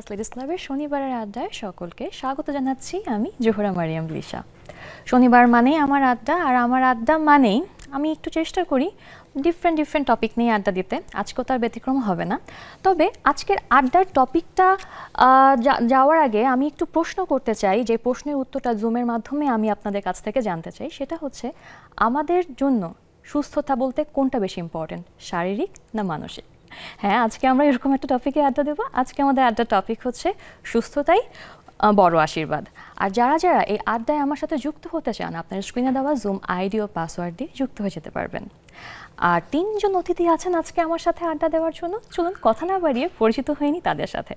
Nexus ladies ক্লাবের শনিবারের আড্ডায় সকলকে স্বাগত জানাচ্ছি আমি জোহরা মারিয়াম লিসা। শনিবার মানেই আমার আড্ডা, আর আমার আড্ডা মানেই আমি একটু চেষ্টা করি ডিফারেন্ট ডিফারেন্ট টপিক নিয়ে আড্ডা দিতে। আজকেও তার ব্যতিক্রম হবে না। তবে আজকের আড্ডার টপিকটা যাওয়ার আগে আমি একটু প্রশ্ন করতে চাই। যে প্রশ্নের উত্তরটা জুমের মাধ্যমে আমি আপনাদের কাছ থেকে জানতে চাই। সেটা হচ্ছে, আমাদের জন্য সুস্থতা বলতে কোনটা বেশি ইম্পর্টেন্ট শারীরিক না মানসিক? হ্যাঁ আজকে আমরা এরকম একটা টপিকে আড্ডা দেবো। আজকে আমাদের আড্ডার টপিক হচ্ছে সুস্থতাই বড় আশীর্বাদ। আর যারা যারা এই আড্ডায় আমার সাথে যুক্ত হতে চান, আপনার স্ক্রিনে দেওয়া জুম আইডি ও পাসওয়ার্ড দিয়ে যুক্ত হয়ে যেতে পারবেন। আর তিনজন অতিথি আছেন আজকে আমার সাথে আড্ডা দেওয়ার জন্য। চলুন কথা না বাড়িয়ে পরিচিত হয়নি তাদের সাথে।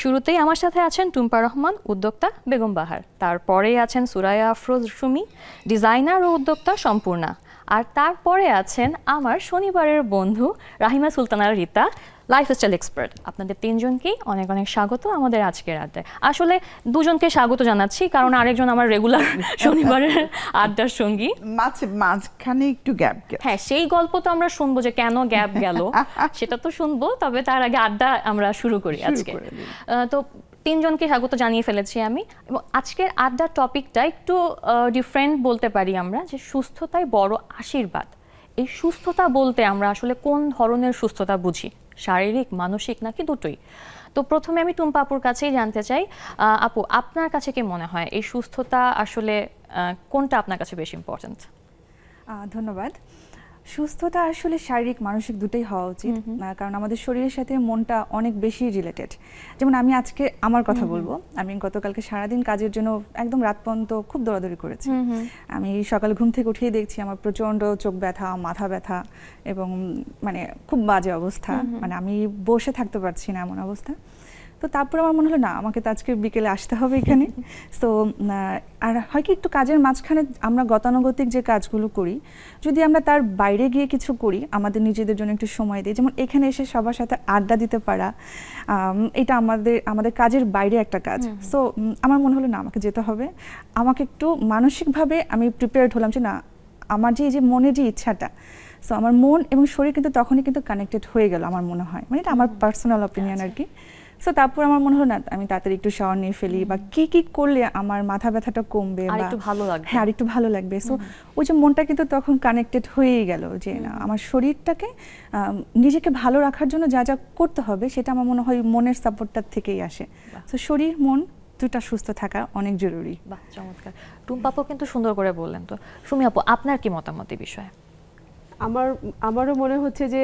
শুরুতেই আমার সাথে আছেন টুম্পা রহমান, উদ্যোক্তা বেগম বাহার। তারপরেই আছেন সুরায়া আফরোজ সুমি, ডিজাইনার ও উদ্যোক্তা সম্পূর্ণা। আর তারপরে আছেন আমার শনিবারের বন্ধু রাহিমা সুলতানা রিতা লাইফস্টাইল এক্সপার্ট আপনাদের তিনজনকেই অনেক অনেক স্বাগত আমাদের আজকের আড্ডায়। আসলে দুজনকে স্বাগত জানাচ্ছি কারণ আরেকজন আমার রেগুলার শনিবারের আড্ডার সঙ্গী। মাঝে মাঝখানে একটু গ্যাপ গেল। হ্যাঁ সেই গল্প তো আমরা শুনব যে কেন গ্যাপ গেল সেটা তো শুনব তবে তার আগে আড্ডা আমরা শুরু করি আজকে। তো তিনজনকে স্বাগত জানিয়ে ফেলেছি আমি। এবং আজকের আড্ডার টপিকটা একটু ডিফারেন্ট বলতে পারি আমরা, যে সুস্থতাই বড় আশীর্বাদ। এই সুস্থতা বলতে আমরা আসলে কোন ধরনের সুস্থতা বুঝি? শারীরিক, মানসিক নাকি দুটোই? তো প্রথমে আমি টুম্পা আপুর কাছেই জানতে চাই আপু, আপনার কাছে কি মনে হয়? এই সুস্থতা আসলে কোনটা আপনার কাছে বেশি ইম্পর্টেন্ট ধন্যবাদ। সুস্থতা আসলে শারীরিক মানসিক দুটোই হওয়া উচিত। কারণ আমাদের শরীরের সাথে মনটা অনেক বেশি রিলেটেড যেমন আমি আজকে আমার কথা বলব আমি গতকালকে সারাদিন কাজের জন্য একদম রাত পর্যন্ত খুব দৌড়াদৌড়ি করেছি। আমি সকাল ঘুম থেকে উঠিয়ে দেখছি আমার প্রচণ্ড চোখ ব্যথা মাথা ব্যথা এবং মানে খুব বাজে অবস্থা। মানে আমি বসে থাকতে পারছি না এমন অবস্থা। তো তারপর আমার মনে হলো না আমাকে তো আজকে বিকেলে আসতে হবে এখানে। তো আর হয় কি একটু কাজের মাঝখানে আমরা গতানুগতিক যে কাজগুলো করি যদি আমরা তার বাইরে গিয়ে কিছু করি আমাদের নিজেদের জন্য একটু সময় দিই। যেমন এখানে এসে সবার সাথে আড্ডা দিতে পারা এটা আমাদের আমাদের কাজের বাইরে একটা কাজ। সো আমার মনে হলো না আমাকে যেতে হবে। আমাকে একটু মানসিকভাবে আমি প্রিপেয়ার্ড হলাম যে না আমার যে এই যে মনের যে ইচ্ছাটা সো আমার মন এবং শরীর কিন্তু তখনই কিন্তু কানেক্টেড হয়ে গেল আমার মনে হয়। মানে এটা আমার পার্সোনাল অপিনিয়ন আর কি। সো তারপর আমার মনে হলো না আমি তাড়াতাড়ি একটু শাওয়ার নিয়ে ফেলি বা কি কি করলে আমার মাথা ব্যথাটা কমবে আর একটু ভালো লাগবে। হ্যাঁ আর একটু ভালো লাগবে। সো ওই যে মনটা কিন্তু তখন কানেক্টেড হয়েই গেল যে না আমার শরীরটাকে নিজেকে ভালো রাখার জন্য যা যা করতে হবে সেটা আমার মনে হয় মনের সাপোর্টটার থেকেই আসে। তো শরীর মন দুটা সুস্থ থাকা অনেক জরুরি। বাহ চমৎকার। টুম্পাপু কিন্তু সুন্দর করে বললেন তো। সুমি আপু আপনার কি মতামত এই বিষয়ে? আমার আমারও মনে হচ্ছে যে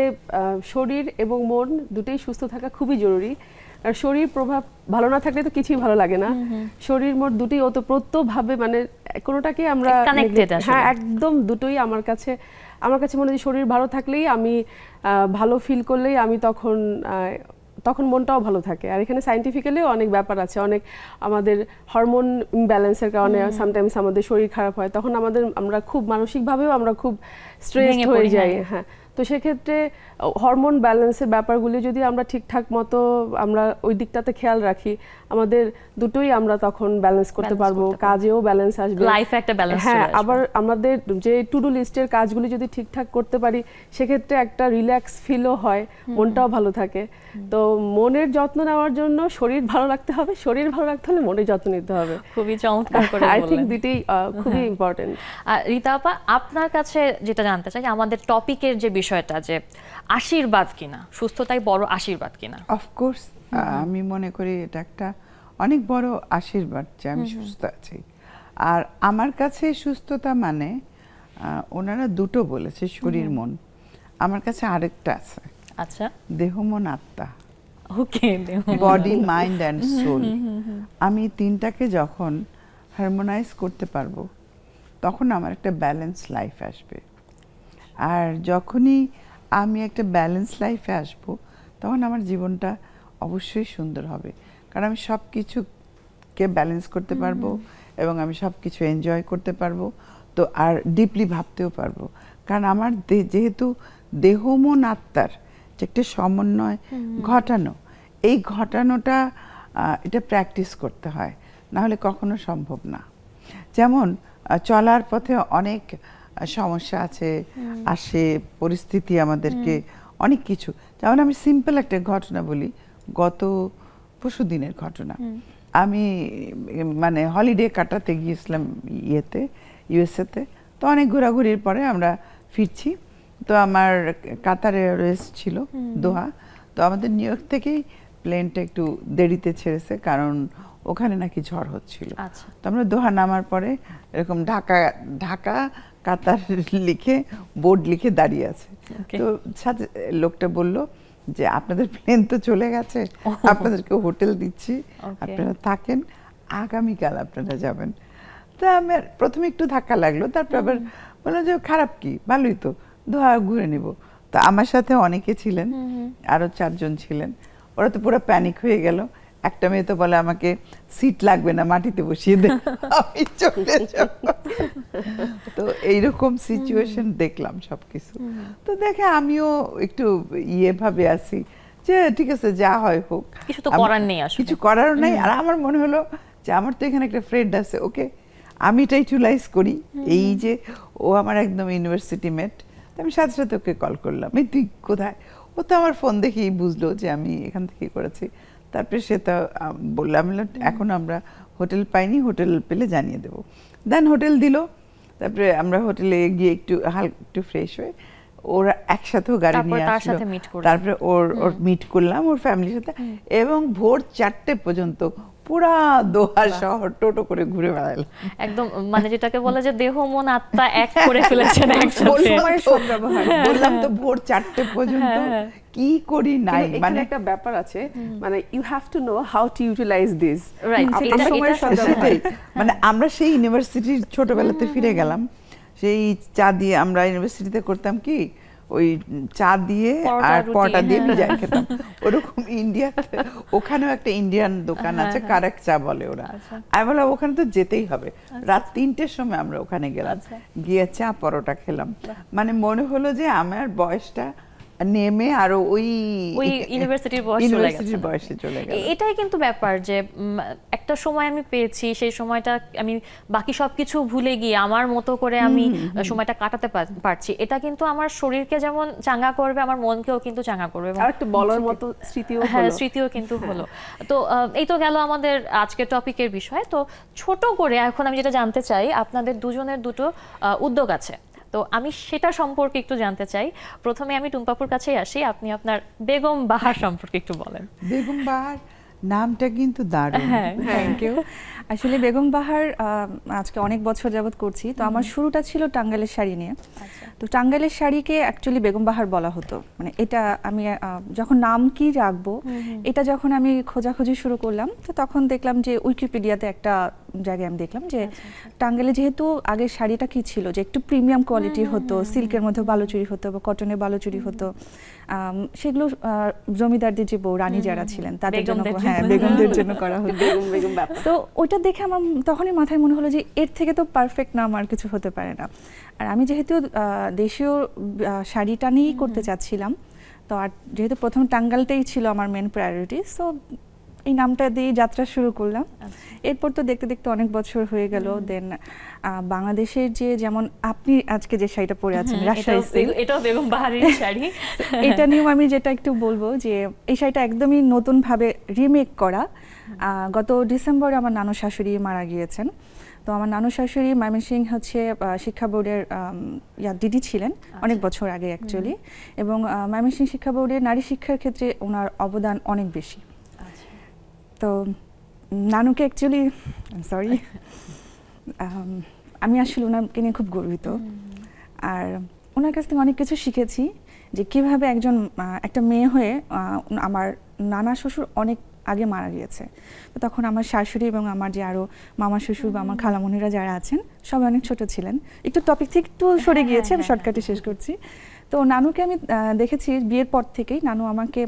শরীর এবং মন দুটোই সুস্থ থাকা খুবই জরুরি। আর শরীর প্রভাব ভালো না থাকলে তো কিছুই ভালো লাগে না। শরীর মোট দুটোই ভাবে মানে কোনোটাকে আমরা হ্যাঁ একদম দুটোই আমার কাছে আমার কাছে মনে হয় শরীর ভালো থাকলেই আমি ভালো ফিল করলেই আমি তখন তখন মনটাও ভালো থাকে। আর এখানে সাইন্টিফিক্যালিও অনেক ব্যাপার আছে অনেক আমাদের হরমোন ইমব্যালেন্সের কারণে সামটাইমস আমাদের শরীর খারাপ হয় তখন আমাদের আমরা খুব মানসিকভাবেও আমরা খুব স্ট্রেস হয়ে যাই হ্যাঁ, হ্যাঁ। তো সেক্ষেত্রে হরমোন ব্যালেন্সের ব্যাপারগুলি যদি আমরা ঠিকঠাক মতো আমরা ওই দিকটাতে খেয়াল রাখি আমাদের দুটোই আমরা তখন ব্যালেন্স করতে পারব কাজেও ব্যালেন্স আসবে। লাইফ একটা ব্যালেন্স হ্যাঁ আবার আমাদের যে টু ডু লিস্টের কাজগুলি যদি ঠিকঠাক করতে পারি সেক্ষেত্রে একটা রিল্যাক্স ফিলও হয় মনটাও ভালো থাকে। তো মনের যত্ন নেওয়ার জন্য শরীর ভালো রাখতে হবে শরীর ভালো রাখতে হলে মনের যত্ন নিতে হবে। খুবই চমৎকার করে আই থিংক দুটোই খুবই ইম্পর্টেন্ট আর রীতা আপা আপনার কাছে যেটা জানতে চাই আমাদের টপিকের যে বিষয়টা যে আশীর্বাদ কিনা সুস্থতাই বড় আশীর্বাদ কিনা? অফকোর্স আমি মনে করি এটা একটা অনেক বড় আশীর্বাদ যে আমি সুস্থ আছি। আর আমার কাছে সুস্থতা মানে ওনারা দুটো বলেছে শরীর মন। আমার কাছে আরেকটা আছে। আচ্ছা। দেহ মন আত্মা। Okay body mind and soul আমি তিনটাকে যখন হারমোনাইজ করতে পারব তখন আমার একটা ব্যালেন্স লাইফ আসবে। আর যখনই আমি একটা ব্যালেন্স লাইফে আসব তখন আমার জীবনটা অবশ্যই সুন্দর হবে। কারণ আমি সব কিছুকে ব্যালেন্স করতে পারব এবং আমি সব কিছু এনজয় করতে পারব তো আর ডিপলি ভাবতেও পারব। কারণ আমার যেহেতু দেহ মন আত্মার যে একটা সমন্বয় ঘটানো এই ঘটানোটা এটা প্র্যাকটিস করতে হয় না হলে কখনো সম্ভব না। যেমন চলার পথে অনেক সমস্যা আছে আসে পরিস্থিতি আমাদেরকে অনেক কিছু। যেমন আমি সিম্পল একটা ঘটনা বলি গত পরশু দিনের ঘটনা আমি মানে হলিডে কাটাতে গিয়েছিলাম ইয়েতে ইউএসএতে তো অনেক ঘোরাঘুরির পরে আমরা ফিরছি। তো আমার কাতারে রেস্ট ছিল দোহা। তো আমাদের নিউ ইয়র্ক থেকেই প্লেনটা একটু দেরিতে ছেড়েছে কারণ ওখানে নাকি ঝড় হচ্ছিল। আচ্ছা। তো আমরা দোহা নামার পরে এরকম ঢাকা ঢাকা কাতার লিখে বোর্ড লিখে দাঁড়িয়ে আছে. তো সাথে লোকটা বলল যে আপনাদের প্লেন তো চলে গেছে আপনাদেরকে হোটেল দিচ্ছি আপনারা থাকেন আগামীকাল আপনারা যাবেন। তা আমার প্রথমে একটু ধাক্কা লাগল তারপর আবার বলল যে খারাপ কি? ভালোই তো ধোয়া ঘুরে নিব। তা আমার সাথে অনেকে ছিলেন আরও চারজন ছিলেন ওরা তো পুরো প্যানিক হয়ে গেল। একটা মেয়ে তো বলে আমাকে সিট লাগবে না মাটিতে বসিয়ে দে। আমি চলে যাব। তো এইরকম সিচুয়েশন দেখলাম সবকিছু। তো দেখে আমিও একটু ইয়ে ভাবে আছি যে ঠিক আছে যা হয় হোক। কিছু তো করার নেই আসলে। কিছু করার নেই। আর আমার মনে হলো যে আমার তো এখানে একটা ফ্রেন্ড আছে ওকে আমি এটা ইউটিলাইজ করি এই যে ও আমার একদম ইউনিভার্সিটি মেট আমি সাথে সাথে ওকে কল করলাম এই তুই কোথায়? ও তো আমার ফোন দেখেই বুঝলো যে আমি এখান থেকে করেছি। তারপরে সে তো বললাম এখন আমরা হোটেল পাইনি হোটেল পেলে জানিয়ে দেবো। দেন হোটেল দিল তারপরে আমরা হোটেলে গিয়ে একটু হাল একটু ফ্রেশ হয়ে ওরা একসাথেও গাড়ি নিয়ে আসলো। তারপরে ওর ওর মিট করলাম ওর ফ্যামিলির সাথে। এবং ভোর চারটে পর্যন্ত পুরা দোহার শহর টোটো করে ঘুরে বেড়ালাম একদম মানে যেটাকে বলে যে দেহ মন আত্মা এক করে ফেলেছেন একসাথে। বললাম তো- ভোর চারটে পর্যন্ত হ্যাঁ, কি করি নাই মানে একটা ব্যাপার আছে মানে you have to know how to utilize this right মানে আমরা সেই ইউনিভার্সিটির ছোটবেলাতে ফিরে গেলাম। সেই চা দিয়ে আমরা ইউনিভার্সিটিতে করতাম কি ওই চা দিয়ে আর পরোটা দিয়ে হ্যাঁ। ভিজাই খেতাম। ওরকম ইন্ডিয়া ওখানেও একটা ইন্ডিয়ান দোকান আছে হ্যাঁ, কারেক চা বলে ওরা। আচ্ছা। আমি বললাম ওখানে তো যেতেই হবে। রাত তিনটের সময় আমরা ওখানে গেলাম। আচ্ছা। গিয়ে চা পরোটা খেলাম। মানে মনে হলো যে আমার বয়সটা নেমে আরও ওই ওই ইউনিভার্সিটির বয়স চলে ইউনিভার্সিটির গেছে। বয়সে চলে গেল। এটাই কিন্তু ব্যাপার যে একটা সময় আমি পেয়েছি সেই সময়টা আমি বাকি সবকিছু ভুলে গিয়ে আমার মতো করে আমি সময়টা কাটাতে পারছি। এটা কিন্তু আমার শরীরকে যেমন চাঙ্গা করবে আমার মনকেও কিন্তু চাঙ্গা করবে আর একটা বলার মতো স্মৃতিও হ্যাঁ স্মৃতিও কিন্তু হলো। তো এই তো গেল আমাদের আজকের টপিকের বিষয়। তো ছোট করে এখন আমি যেটা জানতে চাই আপনাদের দুজনের দুটো উদ্যোগ আছে। তো আমি সেটা সম্পর্কে একটু জানতে চাই। প্রথমে আমি টুম্পাপুর কাছেই আসি, আপনি আপনার বেগম বাহার সম্পর্কে একটু বলেন। বেগম বাহার? নামটা কিন্তু দারুণ। হ্যাঁ থ্যাংক ইউ আসলে বেগম বাহার আজকে অনেক বছর যাবত করছি। তো আমার শুরুটা ছিল টাঙ্গাইলের শাড়ি নিয়ে। তো টাঙ্গাইলের শাড়িকে অ্যাকচুয়ালি বেগম বাহার বলা হতো। মানে এটা আমি যখন নাম কি রাখব এটা যখন আমি খোঁজাখুঁজি শুরু করলাম তো তখন দেখলাম যে উইকিপিডিয়াতে একটা জায়গায় আমি দেখলাম যে টাঙ্গাইলে যেহেতু আগে শাড়িটা কি ছিল? যে একটু প্রিমিয়াম কোয়ালিটির হতো সিল্কের মধ্যে বালুচুরি হতো বা কটনের বালুচুরি হতো। সেগুলো আহ, জমিদারদের যে বউ রানী যারা ছিলেন তাদের জন্য হ্যাঁ বেগমদের জন্য করা হতো। তো ওটা দেখে আমার তখনই মাথায় মনে হলো যে এর থেকে তো পারফেক্ট নাম আর কিছু হতে পারে না। আর আমি যেহেতু আহ, দেশীয় শাড়িটা নিয়েই করতে চাচ্ছিলাম তো আর যেহেতু প্রথম টাঙ্গালটাই ছিল আমার মেন প্রায়োরিটি সো এই নামটা দিয়ে যাত্রা শুরু করলাম। এরপর তো দেখতে দেখতে অনেক বছর হয়ে গেল। দেন বাংলাদেশের যে যেমন আপনি আজকে যে শাড়িটা পরে আছেন রাজশাহী silk, এটাও বেগম বাহারের শাড়ি। এটা নিয়েও আমি যেটা একটু বলব যে এই শাড়িটা একদমই নতুনভাবে রিমেক করা। আহ, গত ডিসেম্বরে আমার নানু শাশুড়ি মারা গিয়েছেন। তো আমার নানু শাশুড়ি ময়মনসিং হচ্ছে শিক্ষা বোর্ডের ইয়া ডিডি ছিলেন অনেক বছর আগে অ্যাকচুয়ালি এবং আহ, ময়মনসিংহ শিক্ষা বোর্ডের নারী শিক্ষার ক্ষেত্রে ওনার অবদান অনেক বেশি। তো নানুকে অ্যাকচুয়ালি সরি আমি আসলে ওনাকে নিয়ে খুব গর্বিত। আর ওনার কাছ থেকে অনেক কিছু শিখেছি যে কীভাবে একজন একটা মেয়ে হয়ে আমার নানা শ্বশুর অনেক আগে মারা গিয়েছে। তো তখন আমার শাশুড়ি এবং আমার যে আরও মামা শ্বশুর বা আমার খালামণিরা যারা আছেন সবাই অনেক ছোট ছিলেন। একটু টপিক থেকে একটু সরে হ্যাঁ, গিয়েছে আমি হ্যাঁ, শর্টকাটে শেষ করছি। তো নানুকে আমি দেখেছি বিয়ের পর থেকেই। নানু আমাকে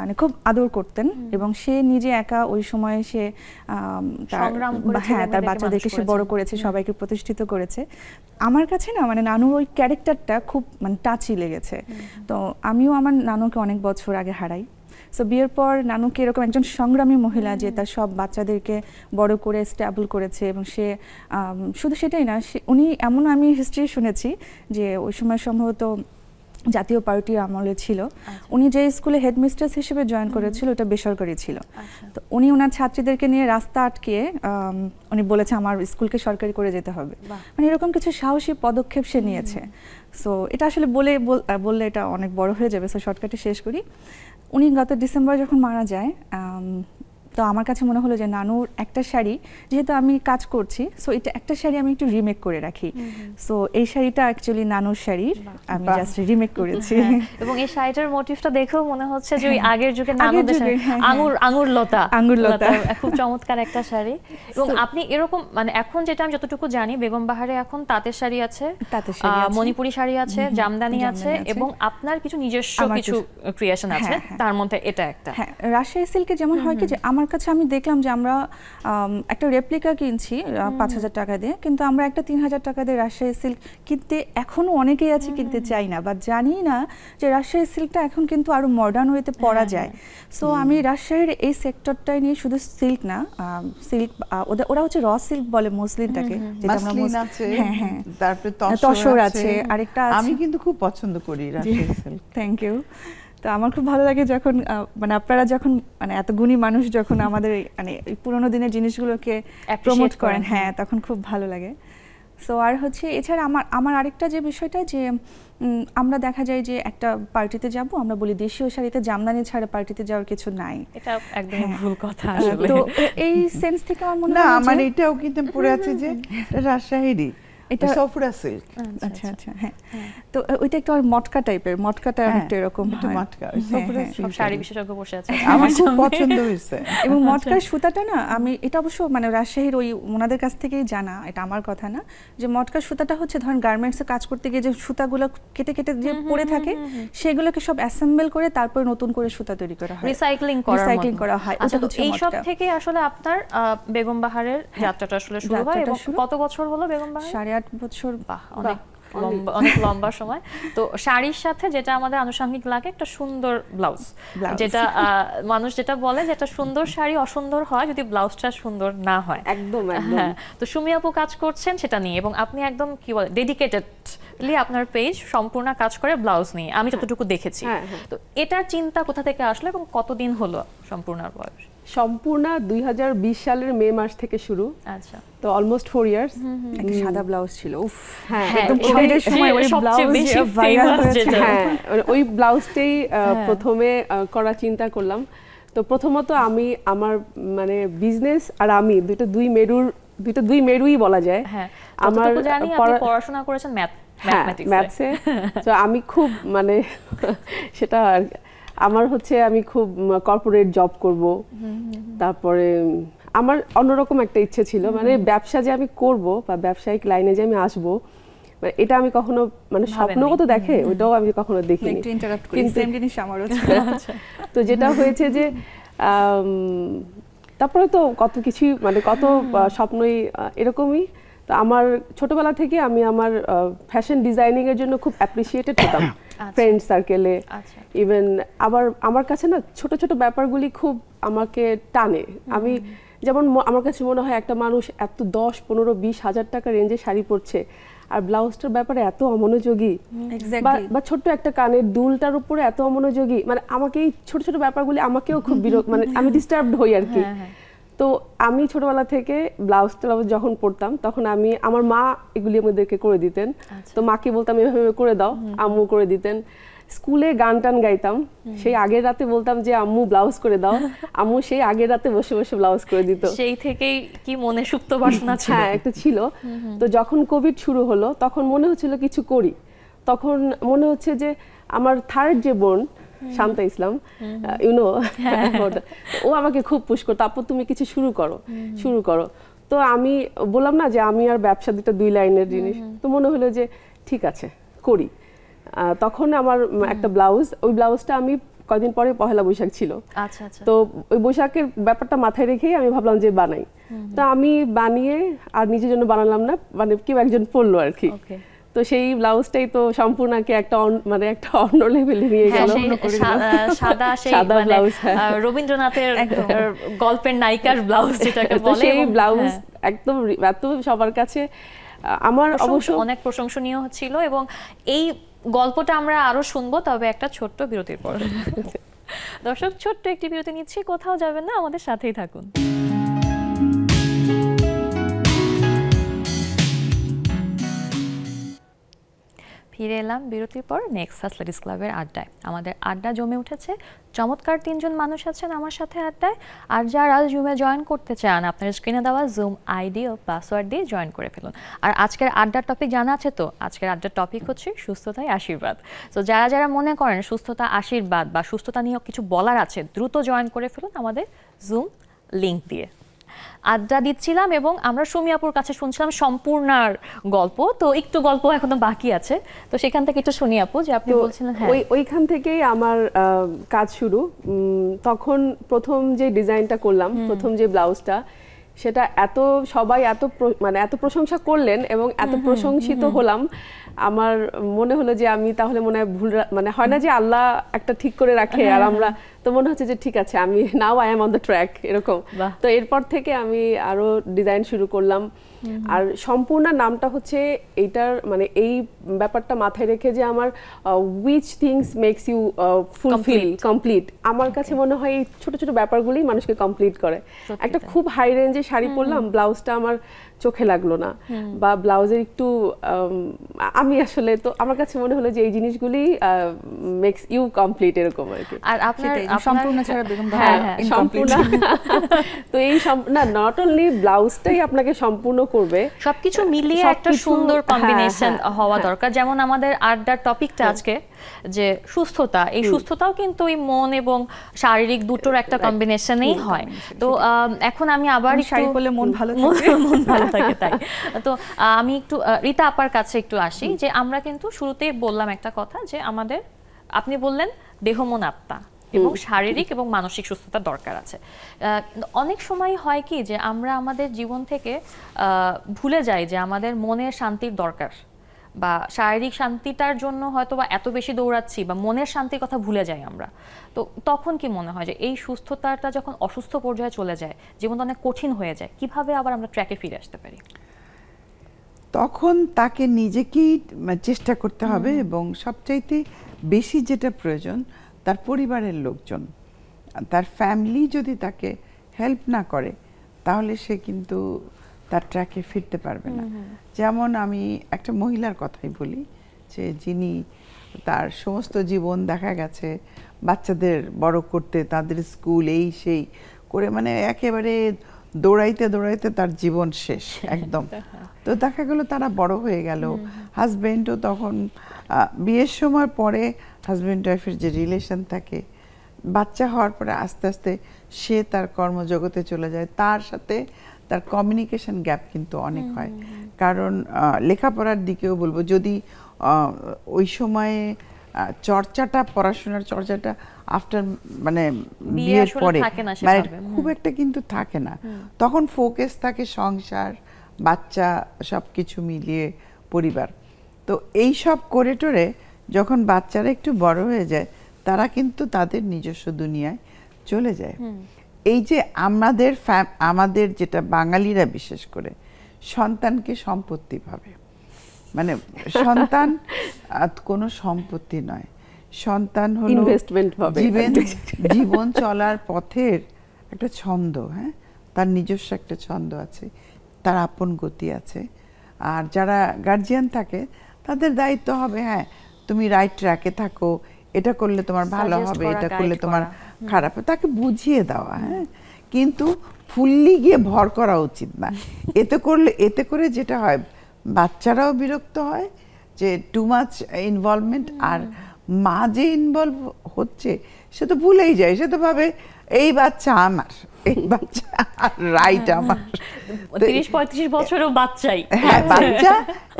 মানে খুব আদর করতেন এবং সে নিজে একা ওই সময়ে সে তার হ্যাঁ তার বাচ্চাদেরকে সে বড় করেছে। করেছে সবাইকে প্রতিষ্ঠিত করেছে। আমার কাছে না মানে নানুর ওই ক্যারেক্টারটা খুব মানে টাচই লেগেছে। তো আমিও আমার নানুকে অনেক বছর আগে হারাই। সো বিয়ের পর নানুকে এরকম একজন সংগ্রামী মহিলা যে তার সব বাচ্চাদেরকে বড় করে স্ট্যাবল করেছে এবং সে শুধু সেটাই না সে- উনি এমন আমি হিস্ট্রি শুনেছি যে ওই সময় সম্ভবত জাতীয় পার্টির আমলে ছিল। উনি যে স্কুলে হেডমিস্ট্রেস হিসেবে জয়েন করেছিল ওটা বেসরকারি ছিল। আচ্ছা। তো উনি ওনার ছাত্রীদেরকে নিয়ে রাস্তা আটকিয়ে উনি বলেছে আমার স্কুলকে সরকারি করে যেতে হবে। মানে এরকম কিছু সাহসী পদক্ষেপ সে নিয়েছে। সো এটা আসলে বলে বললে এটা অনেক বড় হয়ে যাবে। সো শর্টকাটে শেষ করি। উনি গত ডিসেম্বর যখন মারা যায় তো আমার কাছে মনে হলো যে নানুর একটা শাড়ি যেহেতু আমি কাজ করছি সো এটা একটা শাড়ি আমি একটু রিমেক করে রাখি। সো এই শাড়িটা অ্যাকচুয়ালি নানুর শাড়ির আমি জাস্ট রিমেক করেছি। হ্যাঁ, এবং এই শাড়িটার মোটিভটা দেখেও মনে হচ্ছে যে ওই আগের যুগে আগের নানুদের শাড়ি। হ্যাঁ, হ্যাঁ। আঙুর আঙুর লতা। আঙ্গুর লতা। খুব চমৎকার একটা শাড়ি। এবং আপনি এরকম মানে এখন যেটা আমি যতটুকু জানি বেগম বাহারে এখন তাঁতের শাড়ি আছে তাঁতের শাড়ি মণিপুরি শাড়ি আছে জামদানি আছে এবং আপনার কিছু নিজস্ব কিছু ক্রিয়েশন আছে। হ্যাঁ, হ্যাঁ। তার মধ্যে এটা একটা। হ্যাঁ রাজশাহী সিল্কে যেমন হয় কি যে আমার কাছে আমি দেখলাম যে আমরা একটা রেপ্লিকা কিনছি পাঁচ হাজার টাকা দিয়ে। কিন্তু আমরা একটা তিন হাজার টাকা দিয়ে রাজশাহী সিল্ক কিনতে এখনও অনেকেই আছে কিনতে চাই না। বা জানি না যে রাজশাহী সিল্কটা এখন কিন্তু আরও মডার্ন ওয়েতে পরা যায়। সো আমি রাজশাহীর এই সেক্টরটাই নিয়ে শুধু সিল্ক না সিল্ক ওদের ওরা হচ্ছে র সিল্ক বলে মসলিনটাকে যেটা আমরা হ্যাঁ হ্যাঁ। তারপরে তসর আছে, আরেকটা আছে। আমি কিন্তু খুব পছন্দ করি রাজশাহী সিল্ক থ্যাংক ইউ তো আমার খুব ভালো লাগে যখন মানে আপনারা যখন মানে এত গুণী মানুষ যখন আমাদের মানে পুরোনো দিনের জিনিসগুলোকে প্রমোট করেন হ্যাঁ তখন খুব ভালো লাগে। সো আর হচ্ছে এছাড়া আমার আমার আরেকটা যে বিষয়টা যে আমরা দেখা যায় যে একটা পার্টিতে যাব আমরা বলি দেশীয় শাড়িতে জামদানি ছাড়া পার্টিতে যাওয়ার কিছু নাই। এটা একদম হ্যাঁ। ভুল কথা আসলে। তো এই সেন্স থেকে আমার মনে হয় না আমার এটাও কিন্তু পড়ে আছে যে রাজশাহীরই। এটা- সফরা সিল্ক আচ্ছা আচ্ছা হ্যাঁ। তো ওইটা একটু আর মটকা টাইপের মটকাটা হ্যাঁ, অনেকটা এরকম একটু হয়। মটকা, ওই হ্যাঁ, সফরা হ্যাঁ। সব শাড়ি বিশেষজ্ঞ বসে আছে। আমার খুব পছন্দ হয়েছে। এবং মটকার সুতাটা না আমি এটা অবশ্য মানে রাজশাহীর ওই ওনাদের কাছ থেকেই জানা এটা আমার কথা না। যে মটকার সুতাটা হচ্ছে ধরেন গার্মেন্টসে কাজ করতে গিয়ে যে সুতাগুলো কেটে কেটে যে পড়ে থাকে সেগুলোকে সব অ্যাসেম্বল করে তারপর নতুন করে সুতা তৈরি করা হয়। রিসাইক্লিং Recycling মতো। করা হয়, আচ্ছা তো এই সব থেকে আসলে আপনার আহ, বেগম বাহারের যাত্রাটা আসলে শুরু হয় এবং কত বছর হলো বেগম বাহার? আট বছর বাহ অনেক লম্বা অনেক লম্বা সময়। তো শাড়ির সাথে যেটা আমাদের আনুষঙ্গিক লাগে একটা সুন্দর ব্লাউজ। যেটা মানুষ যেটা বলে যে একটা সুন্দর শাড়ি অসুন্দর হয় যদি ব্লাউজটা সুন্দর না হয়। একদম একদম। হ্যাঁ তো সুমি আপু কাজ করছেন সেটা নিয়ে এবং আপনি একদম কি বলে ডেডিকেটেডলি আপনার পেজ সম্পূর্ণ কাজ করে ব্লাউজ নিয়ে। আমি যতটুকু দেখেছি। হ্যাঁ, হ্যাঁ। তো এটার চিন্তা কোথা থেকে আসলো এবং কতদিন হলো সম্পূর্ণ বয়স? সম্পূর্ণ দুই হাজার বিশ সালের মে মাস থেকে শুরু। আচ্ছা। তো অলমোস্ট ফোর ইয়ার্স একটা সাদা ব্লাউজ ছিল উফ। হ্যাঁ একদম কোভিডের সময় ওই ব্লাউজ বেশি ভাইরাল famous হয়েছে। যেটা। হ্যাঁ। মানে ওই ব্লাউজটাই প্রথমে করার চিন্তা করলাম। তো প্রথমত আমি আমার মানে বিজনেস আর আমি দুটো দুই মেরুর দুটো দুই মেরুই বলা যায়। হ্যাঁ আমার পড়াশোনা করেছেন ম্যাথ হ্যাঁ ম্যাথমেটিক্স ম্যাথসে তো আমি খুব মানে সেটা আর- আমার হচ্ছে আমি খুব কর্পোরেট জব করব। তারপরে আমার অন্যরকম একটা ইচ্ছে ছিল মানে ব্যবসা যে আমি করব বা ব্যবসায়িক লাইনে যে আমি আসব মানে এটা আমি কখনো মানে স্বপ্নগত দেখে ওটাও আমি কখনো দেখিনি। একটু ইন্টারাপ্ট করি সেম জিনিস আমারও তো যেটা হয়েছে যে তারপরে তো কত কিছু মানে কত স্বপ্নই এরকমই। তো আমার ছোটবেলা থেকে আমি আমার ফ্যাশন ডিজাইনিং এর জন্য খুব অ্যাপ্রিসিয়েটেড হতাম। ফ্রেন্ড সার্কেলে ইভেন আবার আমার কাছে না ছোট ছোট ব্যাপারগুলি খুব আমাকে টানে। আমি যেমন আমার কাছে মনে হয় একটা মানুষ এত দশ পনেরো বিশ হাজার টাকা রেঞ্জে শাড়ি পরছে আর ব্লাউজটার ব্যাপারে এত অমনোযোগী। বা ছোট্ট একটা কানের দুলটার উপরে এত অমনোযোগী। মানে আমাকে এই ছোট ছোট ব্যাপারগুলি আমাকেও খুব বিরক্ত মানে আমি ডিস্টার্বড হই আর কি। হ্যাঁ, হ্যাঁ। তো আমি ছোটবেলা থেকে ব্লাউজ ট্লাউজ যখন পরতাম তখন আমি আমার মা এগুলি আমাদেরকে করে দিতেন। আচ্ছা। তো মাকে বলতাম এভাবে করে দাও আম্মু করে দিতেন। স্কুলে গান টান গাইতাম। সেই আগের রাতে বলতাম যে আম্মু ব্লাউজ করে দাও। আম্মু সেই আগের রাতে বসে বসে ব্লাউজ করে দিত। সেই থেকেই কি মনে সুপ্ত বাসনা ছিল? হ্যাঁ একটা ছিল। তো যখন কোভিড শুরু হলো তখন মনে হচ্ছিল কিছু করি। তখন মনে হচ্ছে যে আমার থার্ড যে বোন শান্তা ইসলাম ইউনো ও আমাকে খুব পুশ করতো আপু তুমি কিছু শুরু করো শুরু করো। তো আমি বললাম না যে আমি আর ব্যবসা দুটো দুই লাইনের জিনিস। তো মনে হলো যে ঠিক আছে করি। তখন আমার একটা ব্লাউজ ওই ব্লাউজটা আমি কয়দিন পরে পহেলা বৈশাখ ছিল। আচ্ছা আচ্ছা। তো ওই বৈশাখের ব্যাপারটা মাথায় রেখেই আমি ভাবলাম যে বানাই। তো আমি বানিয়ে আর নিজের জন্য বানালাম না মানে কেউ একজন পড়ল আর কি। তো সেই ব্লাউজটাই তো সম্পূর্ণকে একটা মানে একটা অন্য লেভেলে নিয়ে হ্যাঁ গেল। সাদা সেই সাদা মানে ব্লাউজ, হ্যাঁ। রবীন্দ্রনাথের গল্পের নায়িকার ব্লাউজ যেটাকে বলে সেই ব্লাউজ হ্যাঁ। একদম এত সবার কাছে আমার অবশ্য অনেক প্রশংসনীয় ছিল এবং এই গল্পটা আমরা আরও শুনব তবে একটা ছোট্ট বিরতির পর। দর্শক ছোট্ট একটি বিরতি নিচ্ছি কোথাও যাবেন না আমাদের সাথেই থাকুন। ফিরে এলাম বিরতির পর নেক্সট ফার্স্ট লেডিস ক্লাবের আড্ডায়। আমাদের আড্ডা জমে উঠেছে, চমৎকার তিনজন মানুষ আছেন আমার সাথে আড্ডায়। আর যারা জুমে জয়েন করতে চান, আপনার স্ক্রিনে দেওয়া জুম আইডি ও পাসওয়ার্ড দিয়ে জয়েন করে ফেলুন। আর আজকের আড্ডার টপিক জানা আছে তো? আজকের আড্ডার টপিক হচ্ছে সুস্থতাই আশীর্বাদ। তো যারা যারা মনে করেন সুস্থতা আশীর্বাদ বা সুস্থতা নিয়ে কিছু বলার আছে, দ্রুত জয়েন করে ফেলুন আমাদের জুম লিঙ্ক দিয়ে। আড্ডা দিচ্ছিলাম এবং আমরা সুমিয়াপুর কাছে শুনছিলাম সম্পূর্ণার গল্প। তো একটু গল্প এখনও বাকি আছে। তো সেখান থেকে একটু শুনি আপু যে আপনি বলছিলেন হ্যাঁ। ওই ওইখান থেকেই আমার কাজ শুরু। তখন প্রথম যে ডিজাইনটা করলাম প্রথম যে ব্লাউজটা সেটা এত সবাই এত মানে এত প্রশংসা করলেন এবং এত প্রশংসিত হলাম। আমার মনে হলো যে আমি তাহলে মনে হয় ভুল মানে হয় না যে আল্লাহ একটা ঠিক করে রাখে আর আমরা তো মনে হচ্ছে যে ঠিক আছে আমি now I am on the track এরকম। তো এরপর থেকে আমি আরও ডিজাইন শুরু করলাম। আর সম্পূর্ণ নামটা হচ্ছে এইটার মানে এই ব্যাপারটা মাথায় রেখে যে আমার which things makes you fulfill complete আমার কাছে মনে হয় এই ছোট ছোট ব্যাপারগুলোই মানুষকে কমপ্লিট করে। একটা খুব হাই রেঞ্জে শাড়ি পরলাম ব্লাউজটা আমার চোখে লাগল না। বা ব্লাউজের একটু আম, আমি আসলে তো আমার কাছে মনে হলো যে এই জিনিসগুলি মেক্স ইউ কমপ্লিট এরকম আর কি। আর আপনার সম্পূর্ণ ছাড়া বেগম হ্যাঁ হ্যাঁ। সম্পূর্ণ। তো এই না নট অনলি ব্লাউজটাই আপনাকে সম্পূর্ণ করবে সবকিছু মিলিয়ে একটা সুন্দর হ্যাঁ, কম্বিনেশন হ্যাঁ, হওয়া হ্যাঁ। দরকার। যেমন আমাদের আড্ডার টপিকটা আজকে যে সুস্থতা এই সুস্থতাও কিন্তু ওই মন এবং শারীরিক দুটোর একটা কম্বিনেশনেই হয়। তো এখন আমি আবার শাড়ি পরলে মন ভালো মন- থাকে। মন ভালো থাকে তাই তো আমি একটু রীতা আপার কাছে একটু আসি যে আমরা কিন্তু শুরুতেই বললাম একটা কথা যে আমাদের আপনি বললেন দেহ মন আত্মা এবং শারীরিক এবং মানসিক সুস্থতা দরকার আছে। অনেক সময় হয় কি যে আমরা আমাদের জীবন থেকে আহ, ভুলে যাই যে আমাদের মনের শান্তির দরকার। বা শারীরিক শান্তিটার জন্য হয়তো বা এত বেশি দৌড়াচ্ছি বা মনের শান্তির কথা ভুলে যাই আমরা। তো তখন কি মনে হয় যে এই সুস্থতাটা যখন অসুস্থ পর্যায়ে চলে যায় জীবনটা অনেক কঠিন হয়ে যায় কীভাবে আবার আমরা ট্র্যাকে ফিরে আসতে পারি? তখন তাকে নিজেকেই চেষ্টা করতে হবে এবং সবচাইতে বেশি যেটা প্রয়োজন তার পরিবারের লোকজন। তার ফ্যামিলি যদি তাকে হেল্প না করে তাহলে সে কিন্তু তার ট্র্যাকে ফিরতে পারবে না। যেমন আমি একটা মহিলার কথাই বলি যে যিনি তার সমস্ত জীবন দেখা গেছে বাচ্চাদের বড় করতে তাদের স্কুল এই সেই করে মানে একেবারে দৌড়াইতে দৌড়াইতে তার জীবন শেষ একদম। তো দেখা গেল তারা বড় হয়ে গেল। হাজবেন্ডও তখন বিয়ের সময় পরে হাজবেন্ড ওয়াইফের যে রিলেশন থাকে বাচ্চা হওয়ার পরে আস্তে আস্তে সে তার কর্মজগতে চলে যায়। তার সাথে তার কমিউনিকেশন গ্যাপ কিন্তু অনেক হয়। কারণ লেখাপড়ার দিকেও বলব যদি ওই সময়ে চর্চাটা পড়াশোনার চর্চাটা আফটার মানে বিয়ের পরে মানে খুব একটা কিন্তু থাকে না। তখন ফোকাস থাকে সংসার বাচ্চা সব কিছু মিলিয়ে পরিবার। তো এই সব করে টোরে যখন বাচ্চারা একটু বড় হয়ে যায় তারা কিন্তু তাদের নিজস্ব দুনিয়ায় চলে যায়। এই যে আমাদের আমাদের যেটা বাঙালিরা বিশেষ করে সন্তানকে সম্পত্তি ভাবে। মানে সন্তান কোনো সম্পত্তি নয়। সন্তান হলো ভাবে। জীবন জীবন চলার পথের একটা ছন্দ হ্যাঁ? তার নিজস্ব একটা ছন্দ আছে তার আপন গতি আছে। আর যারা গার্জিয়ান থাকে তাদের দায়িত্ব হবে হ্যাঁ? তুমি রাইট ট্র্যাকে থাকো এটা করলে তোমার ভালো হবে এটা করলে তোমার খারাপ হবে। তাকে বুঝিয়ে দেওয়া হ্যাঁ? কিন্তু ফুললি গিয়ে ভর করা উচিত না। এতে করলে এতে করে যেটা হয় বাচ্চারাও বিরক্ত হয় যে টু মাচ ইনভলভমেন্ট আর মা যে ইনভলভ হচ্ছে সে তো ভুলেই যায়। সে তো ভাবে এই বাচ্চা আমার এই বাচ্চা রাইট আমার। তো তিরিশ পঁয়ত্রিশ বছরও বাচ্চাই। হ্যাঁ বাচ্চা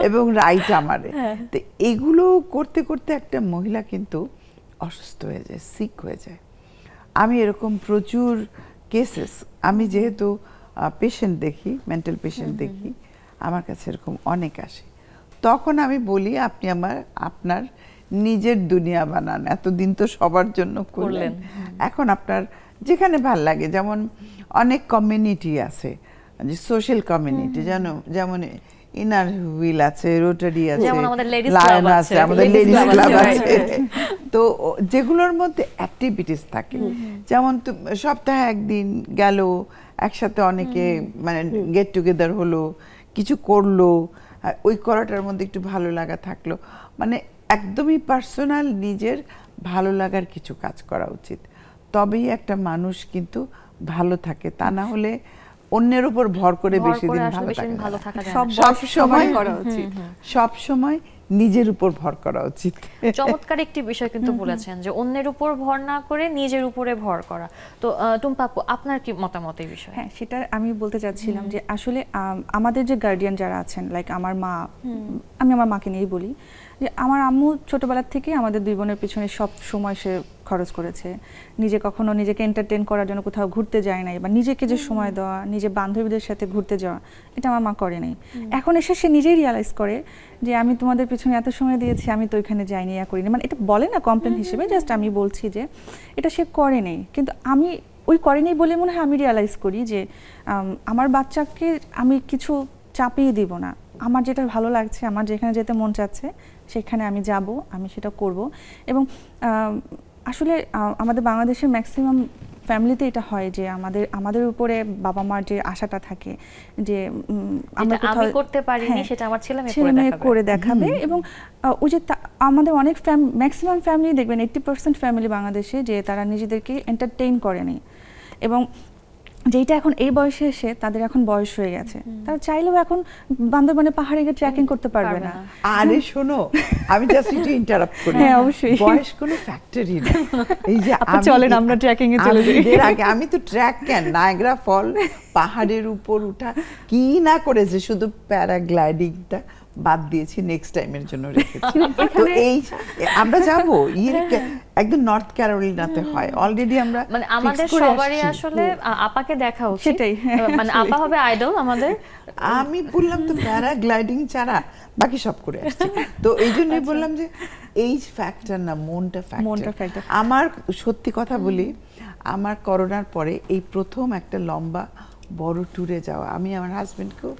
এবং রাইট আমারে। তো এগুলো করতে করতে একটা মহিলা কিন্তু অসুস্থ হয়ে যায় সিক হয়ে যায়। আমি এরকম প্রচুর কেসেস আমি যেহেতু পেশেন্ট দেখি মেন্টাল পেশেন্ট দেখি আমার কাছে এরকম অনেক আসে। তখন আমি বলি আপনি আমার আপনার নিজের দুনিয়া বানান। এতদিন তো সবার জন্য করলেন। এখন আপনার যেখানে ভালো লাগে যেমন অনেক কমিউনিটি আছে সোশ্যাল কমিউনিটি যেন যেমন ইনার হুইল আছে রোটারি আছে লায়ন আছে আমাদের লেডিস ক্লাব আছে তো যেগুলোর মধ্যে অ্যাক্টিভিটিস থাকে। যেমন সপ্তাহে একদিন গেল একসাথে অনেকে মানে গেট টুগেদার হলো কিছু করল ওই করাটার মধ্যে একটু ভালো লাগা থাকল। মানে একদমই পার্সোনাল নিজের ভালো লাগার কিছু কাজ করা উচিত। তবেই একটা মানুষ কিন্তু ভালো থাকে। তা না হলে অন্যের উপর ভর করে বেশি দিন ভালো থাকে যায় সব সময় করা উচিত। সব সময় নিজের উপর ভর করা উচিত। চমৎকার একটি বিষয় কিন্তু বলেছেন যে অন্যের উপর ভর না করে নিজের উপরে ভর করা। তো আহ, টুম্পা আপনার কি মতামত এই বিষয়ে? হ্যাঁ সেটা আমি বলতে চাচ্ছিলাম যে আসলে আমাদের যে গার্ডিয়ান যারা আছেন লাইক আমার মা আমি আমার মাকে নিয়েই বলি আমার আম্মু ছোটবেলার থেকে আমাদের দুই বোনের পিছনে সব সময় সে খরচ করেছে। নিজে কখনো নিজেকে এন্টারটেন করার জন্য কোথাও ঘুরতে যায় নাই বা নিজেকে যে সময় দেওয়া নিজে বান্ধবীদের সাথে ঘুরতে যাওয়া এটা আমার মা করে নাই। এখন এসে সে নিজেই রিয়ালাইজ করে যে আমি তোমাদের পিছনে এত সময় দিয়েছি আমি তো ওইখানে যাইনি ইয়া করিনি। মানে এটা বলে না কমপ্লেন হিসেবে জাস্ট আমি বলছি যে এটা সে করেনি কিন্তু আমি ওই করেনি বলে মনে হয় আমি রিয়ালাইজ করি যে আমার বাচ্চাকে আমি কিছু চাপিয়ে দিব না। আমার যেটা ভালো লাগছে আমার যেখানে যেতে মন চাচ্ছে সেখানে আমি যাব আমি সেটা করব। এবং আসলে আমাদের বাংলাদেশের ম্যাক্সিমাম ফ্যামিলিতে এটা হয় যে আমাদের আমাদের উপরে বাবা মার যে আশাটা থাকে যে আমরা কোথাও- করতে পারিনি হ্যাঁ, সেটা আমার ছেলে মেয়ে করে দেখাবে। করে দেখাবে এবং ওই যে আমাদের অনেক ম্যাক্সিমাম ফ্যামিলি দেখবেন এইট্টি পার্সেন্ট ফ্যামিলি বাংলাদেশে যে তারা নিজেদেরকে এন্টারটেইন করেনি এবং যেটা এখন এই বয়সে এসে তাদের এখন বয়স হয়ে গেছে। তারা চাইলেও এখন বান্দরবানে পাহাড়ে গিয়ে ট্রেকিং করতে পারবে না। আরে শোনো আমি জাস্ট একটু ইন্টারাপ্ট করি। হ্যাঁ, অবশ্যই। বয়স কোনো ফ্যাক্টরি না। এই যে আপু, আমি- চলেন আমরা ট্রেকিং এ চলে আমি যাই। এর আগে আমি তো ট্র্যাক কেন? নায়গ্রা ফল পাহাড়ের উপর উঠা কি না করেছে শুধু প্যারাগ্লাইডিংটা? বাদ দিয়েছি নেক্সট টাইমের জন্য রেখেছি তো এই আমরা যাব। ইয়ে একদম নর্থ ক্যারোলিনাতে হয়। অলরেডি আমরা মানে আমাদের সবারই আসলে আপাকে দেখা উচিত। সেটাই, হ্যাঁ, মানে আপা হবে আইডল আমাদের। আমি বললাম তো প্যারাগ্লাইডিং ছাড়া বাকি সব করে আসছি। তো এই জন্যই বললাম যে এই ফ্যাক্টর না মনটা মনটা ফ্যাক্টর আমার সত্যি কথা বলি আমার করোনার পরে এই প্রথম একটা লম্বা বড় ট্যুরে যাওয়া আমি আমার হাজবেন্ডকেও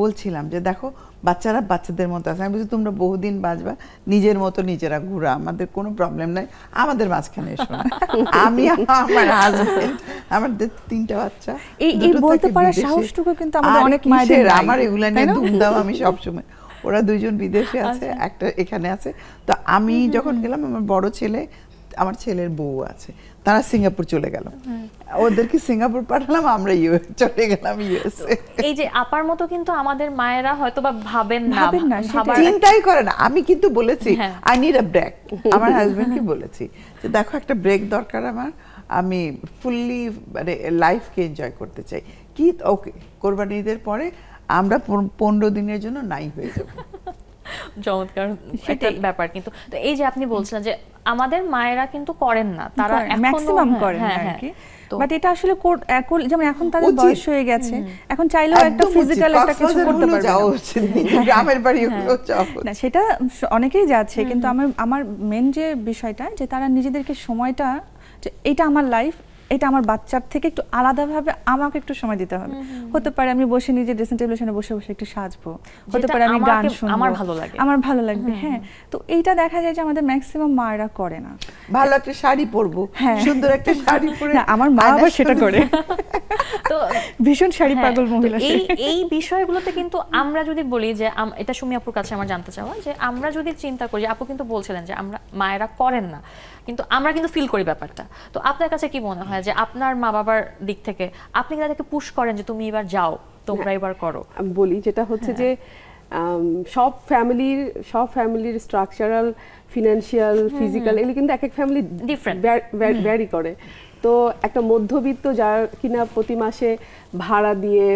বলছিলাম যে দেখো বাচ্চারা বাচ্চাদের মতো আছে। আমি বলছি তোমরা বহুদিন বাঁচবা নিজের মতো নিজেরা ঘুরা আমাদের কোনো প্রবলেম নাই আমাদের মাঝখানে এসো। আমি আমার হাজবেন্ড আমাদের তিনটা বাচ্চা এই- এই বলতে পারার সাহসটুকু কিন্তু আমাদের অনেক মায়েদের আমার এগুলা নিয়ে? ধুমধাম আমি সবসময়। ওরা দুইজন বিদেশে আছে একটা এখানে আছে। তো আমি যখন গেলাম আমার বড় ছেলে আমার ছেলের বউ আছে। তারা সিঙ্গাপুর চলে গেল। ওদেরকে সিঙ্গাপুর পাঠালাম আমরা ইউ চলে গেলাম ইউএসএ এই যে আপার মতো কিন্তু আমাদের মায়েরা হয়তো বা ভাবেন না ভাবেন না, চিন্তাই করে না। আমি কিন্তু বলেছি হ্যাঁ। আই নিড আ ব্রেক আমার হাজবেন্ডকে বলেছি যে দেখো একটা ব্রেক দরকার আমার। আমি ফুললি মানে লাইফকে এনজয় করতে চাই। কি ওকে কোরবানি ঈদের পরে আমরা পন- পনেরো দিনের জন্য নাই হয়ে যাব। চমৎকার একটা ব্যাপার কিন্তু। তো এই যে আপনি বলছিলেন যে আমাদের মায়েরা কিন্তু করেন না তারা ম্যাক্সিমাম হ্যাঁ, করেন হ্যাঁ, আর হ্যাঁ। কি। বাট এটা আসলে যেমন এখন তাদের বয়স হয়ে গেছে এখন চাইলেও একটা ফিজিক্যাল একটা কিছু করতে পারবে না। গ্রামের বাড়ি না সেটা অনেকেই যাচ্ছে কিন্তু আমার আমার মেন যে বিষয়টা যে তারা নিজেদেরকে সময়টা যে এটা আমার লাইফ এটা আমার বাচ্চার থেকে একটু আলাদাভাবে আমাকে একটু সময় দিতে হবে। হতে পারে আমি বসে নিজে ড্রেসিং টেবিলের সামনে বসে বসে একটু সাজবো। হতে পারে আমি গান শুনব। আমার ভালো লাগে। আমার ভালো লাগবে হ্যাঁ। তো এইটা দেখা যায় যে আমাদের ম্যাক্সিমাম মায়েরা করে না। ভালো একটা শাড়ি পরবো। হ্যাঁ। সুন্দর একটা শাড়ি পরে না, আমার মা আবার সেটা করে। তো ভীষণ শাড়ি হ্যাঁ, পাগল মহিলা এই এই বিষয়গুলোতে কিন্তু আমরা যদি বলি যে আম- এটা সুমি আপুর কাছে আমার জানতে চাওয়া যে আমরা যদি চিন্তা করি আপু কিন্তু বলছিলেন যে আমরা মায়েরা করেন না। কিন্তু আমরা কিন্তু ফিল করি ব্যাপারটা। তো আপনার কাছে কি মনে হয় যে আপনার মা বাবার দিক থেকে আপনি কি তাদেরকে পুশ করেন যে তুমি এবার যাও তোমরা এবার করো? আমি বলি যেটা হচ্ছে যে সব ফ্যামিলির সব ফ্যামিলির স্ট্রাকচারাল ফিনান্সিয়াল ফিজিক্যাল এগুলো কিন্তু এক এক ফ্যামিলি ডিফারেন্ট ভ্যারি করে। তো একটা মধ্যবিত্ত যার কিনা প্রতি মাসে ভাড়া দিয়ে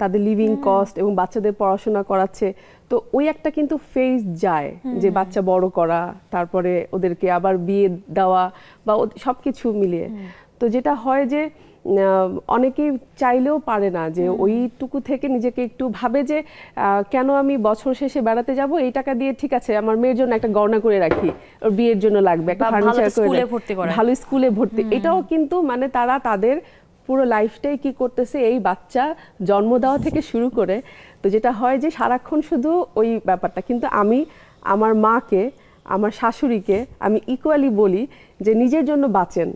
তাদের লিভিং কস্ট এবং বাচ্চাদের পড়াশোনা করাচ্ছে তো ওই একটা কিন্তু ফেজ যায় যে বাচ্চা বড় করা তারপরে ওদেরকে আবার বিয়ে দেওয়া বা সব কিছু মিলিয়ে। তো যেটা হয় যে অনেকেই চাইলেও পারে না যে ওইটুকু থেকে নিজেকে একটু ভাবে যে কেন আমি বছর শেষে বেড়াতে যাব? এই টাকা দিয়ে ঠিক আছে আমার মেয়ের জন্য একটা গয়না করে রাখি ওর বিয়ের জন্য লাগবে একটা ফার্নিচার করে। ভালো স্কুলে ভর্তি। এটাও কিন্তু মানে তারা তাদের পুরো লাইফটাই কি করতেছে এই বাচ্চা জন্ম দেওয়া থেকে শুরু করে তো যেটা হয় যে সারাক্ষণ শুধু ওই ব্যাপারটা। কিন্তু আমি আমার মাকে আমার শাশুড়িকে আমি ইকুয়ালি বলি যে নিজের জন্য বাঁচেন।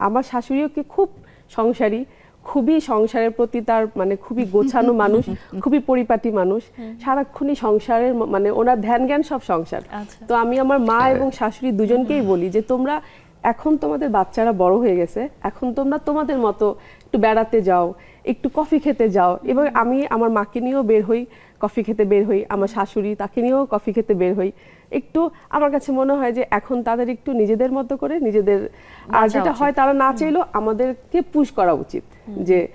আমার শাশুড়িও কি খুব সংসারী খুবই সংসারের প্রতি তার মানে খুবই গোছানো মানুষ খুবই পরিপাটি মানুষ। সারাক্ষণই সংসারের মানে ওনার ধ্যান জ্ঞান সব সংসার। আচ্ছা। তো আমি আমার মা এবং শাশুড়ি দুজনকেই বলি যে তোমরা এখন তোমাদের বাচ্চারা বড় হয়ে গেছে এখন তোমরা তোমাদের মতো একটু বেড়াতে যাও একটু কফি খেতে যাও। এবং আমি আমার মাকে নিয়েও বের হই কফি খেতে বের হই আমার শাশুড়ি তাকে নিয়েও কফি খেতে বের হই। একটু আমার কাছে মনে হয় যে এখন তাদের একটু নিজেদের মতো করে নিজেদের আর যেটা হয় তারা না চাইলেও আমাদেরকে পুশ করা উচিত যে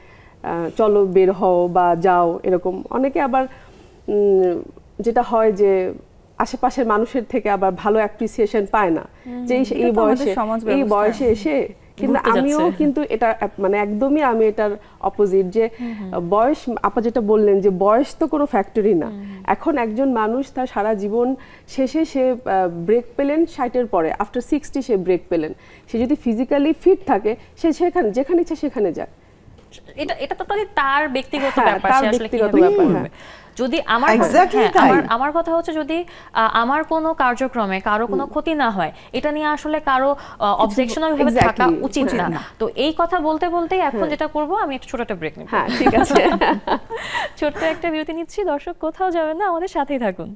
চলো বের হও বা যাও এরকম। অনেকে আবার উম, যেটা হয় যে আশেপাশের মানুষের থেকে আবার ভালো অ্যাপ্রিসিয়েশন পায় না। যে এই- বয়সে এই বয়সে এসে কিন্তু আমিও কিন্তু এটা মানে একদমই আমি এটার অপোজিট যে বয়স আপা যেটা বললেন যে বয়স তো কোনো ফ্যাক্টরি না। এখন একজন মানুষ তার সারা জীবন শেষে সে ব্রেক পেলেন ষাটের পরে আফটার সিক্সটি সে ব্রেক পেলেন। সে যদি ফিজিক্যালি ফিট থাকে সে সেখানে যেখানে ইচ্ছা সেখানে যায়। এটা এটা তো তার ব্যক্তিগত হ্যাঁ, ব্যাপার আসলে ব্যক্তিগত কীভাবে ব্যাপার, করবে। হ্যাঁ। যদি আমার হ্যাঁ। আমার আমার কথা হচ্ছে যদি আমার কোনো কার্যক্রমে কারও কোনো ক্ষতি না হয় এটা নিয়ে আসলে কারও অবজেকশনাল ভাবে থাকা উচিত না। তো এই কথা বলতে বলতেই এখন যেটা করব আমি একটা ছোট একটা ব্রেক নেব। হ্যাঁ ঠিক আছে। ছোট্ট একটা বিরতি নিচ্ছি দর্শক কোথাও যাবেন না আমাদের সাথেই থাকুন।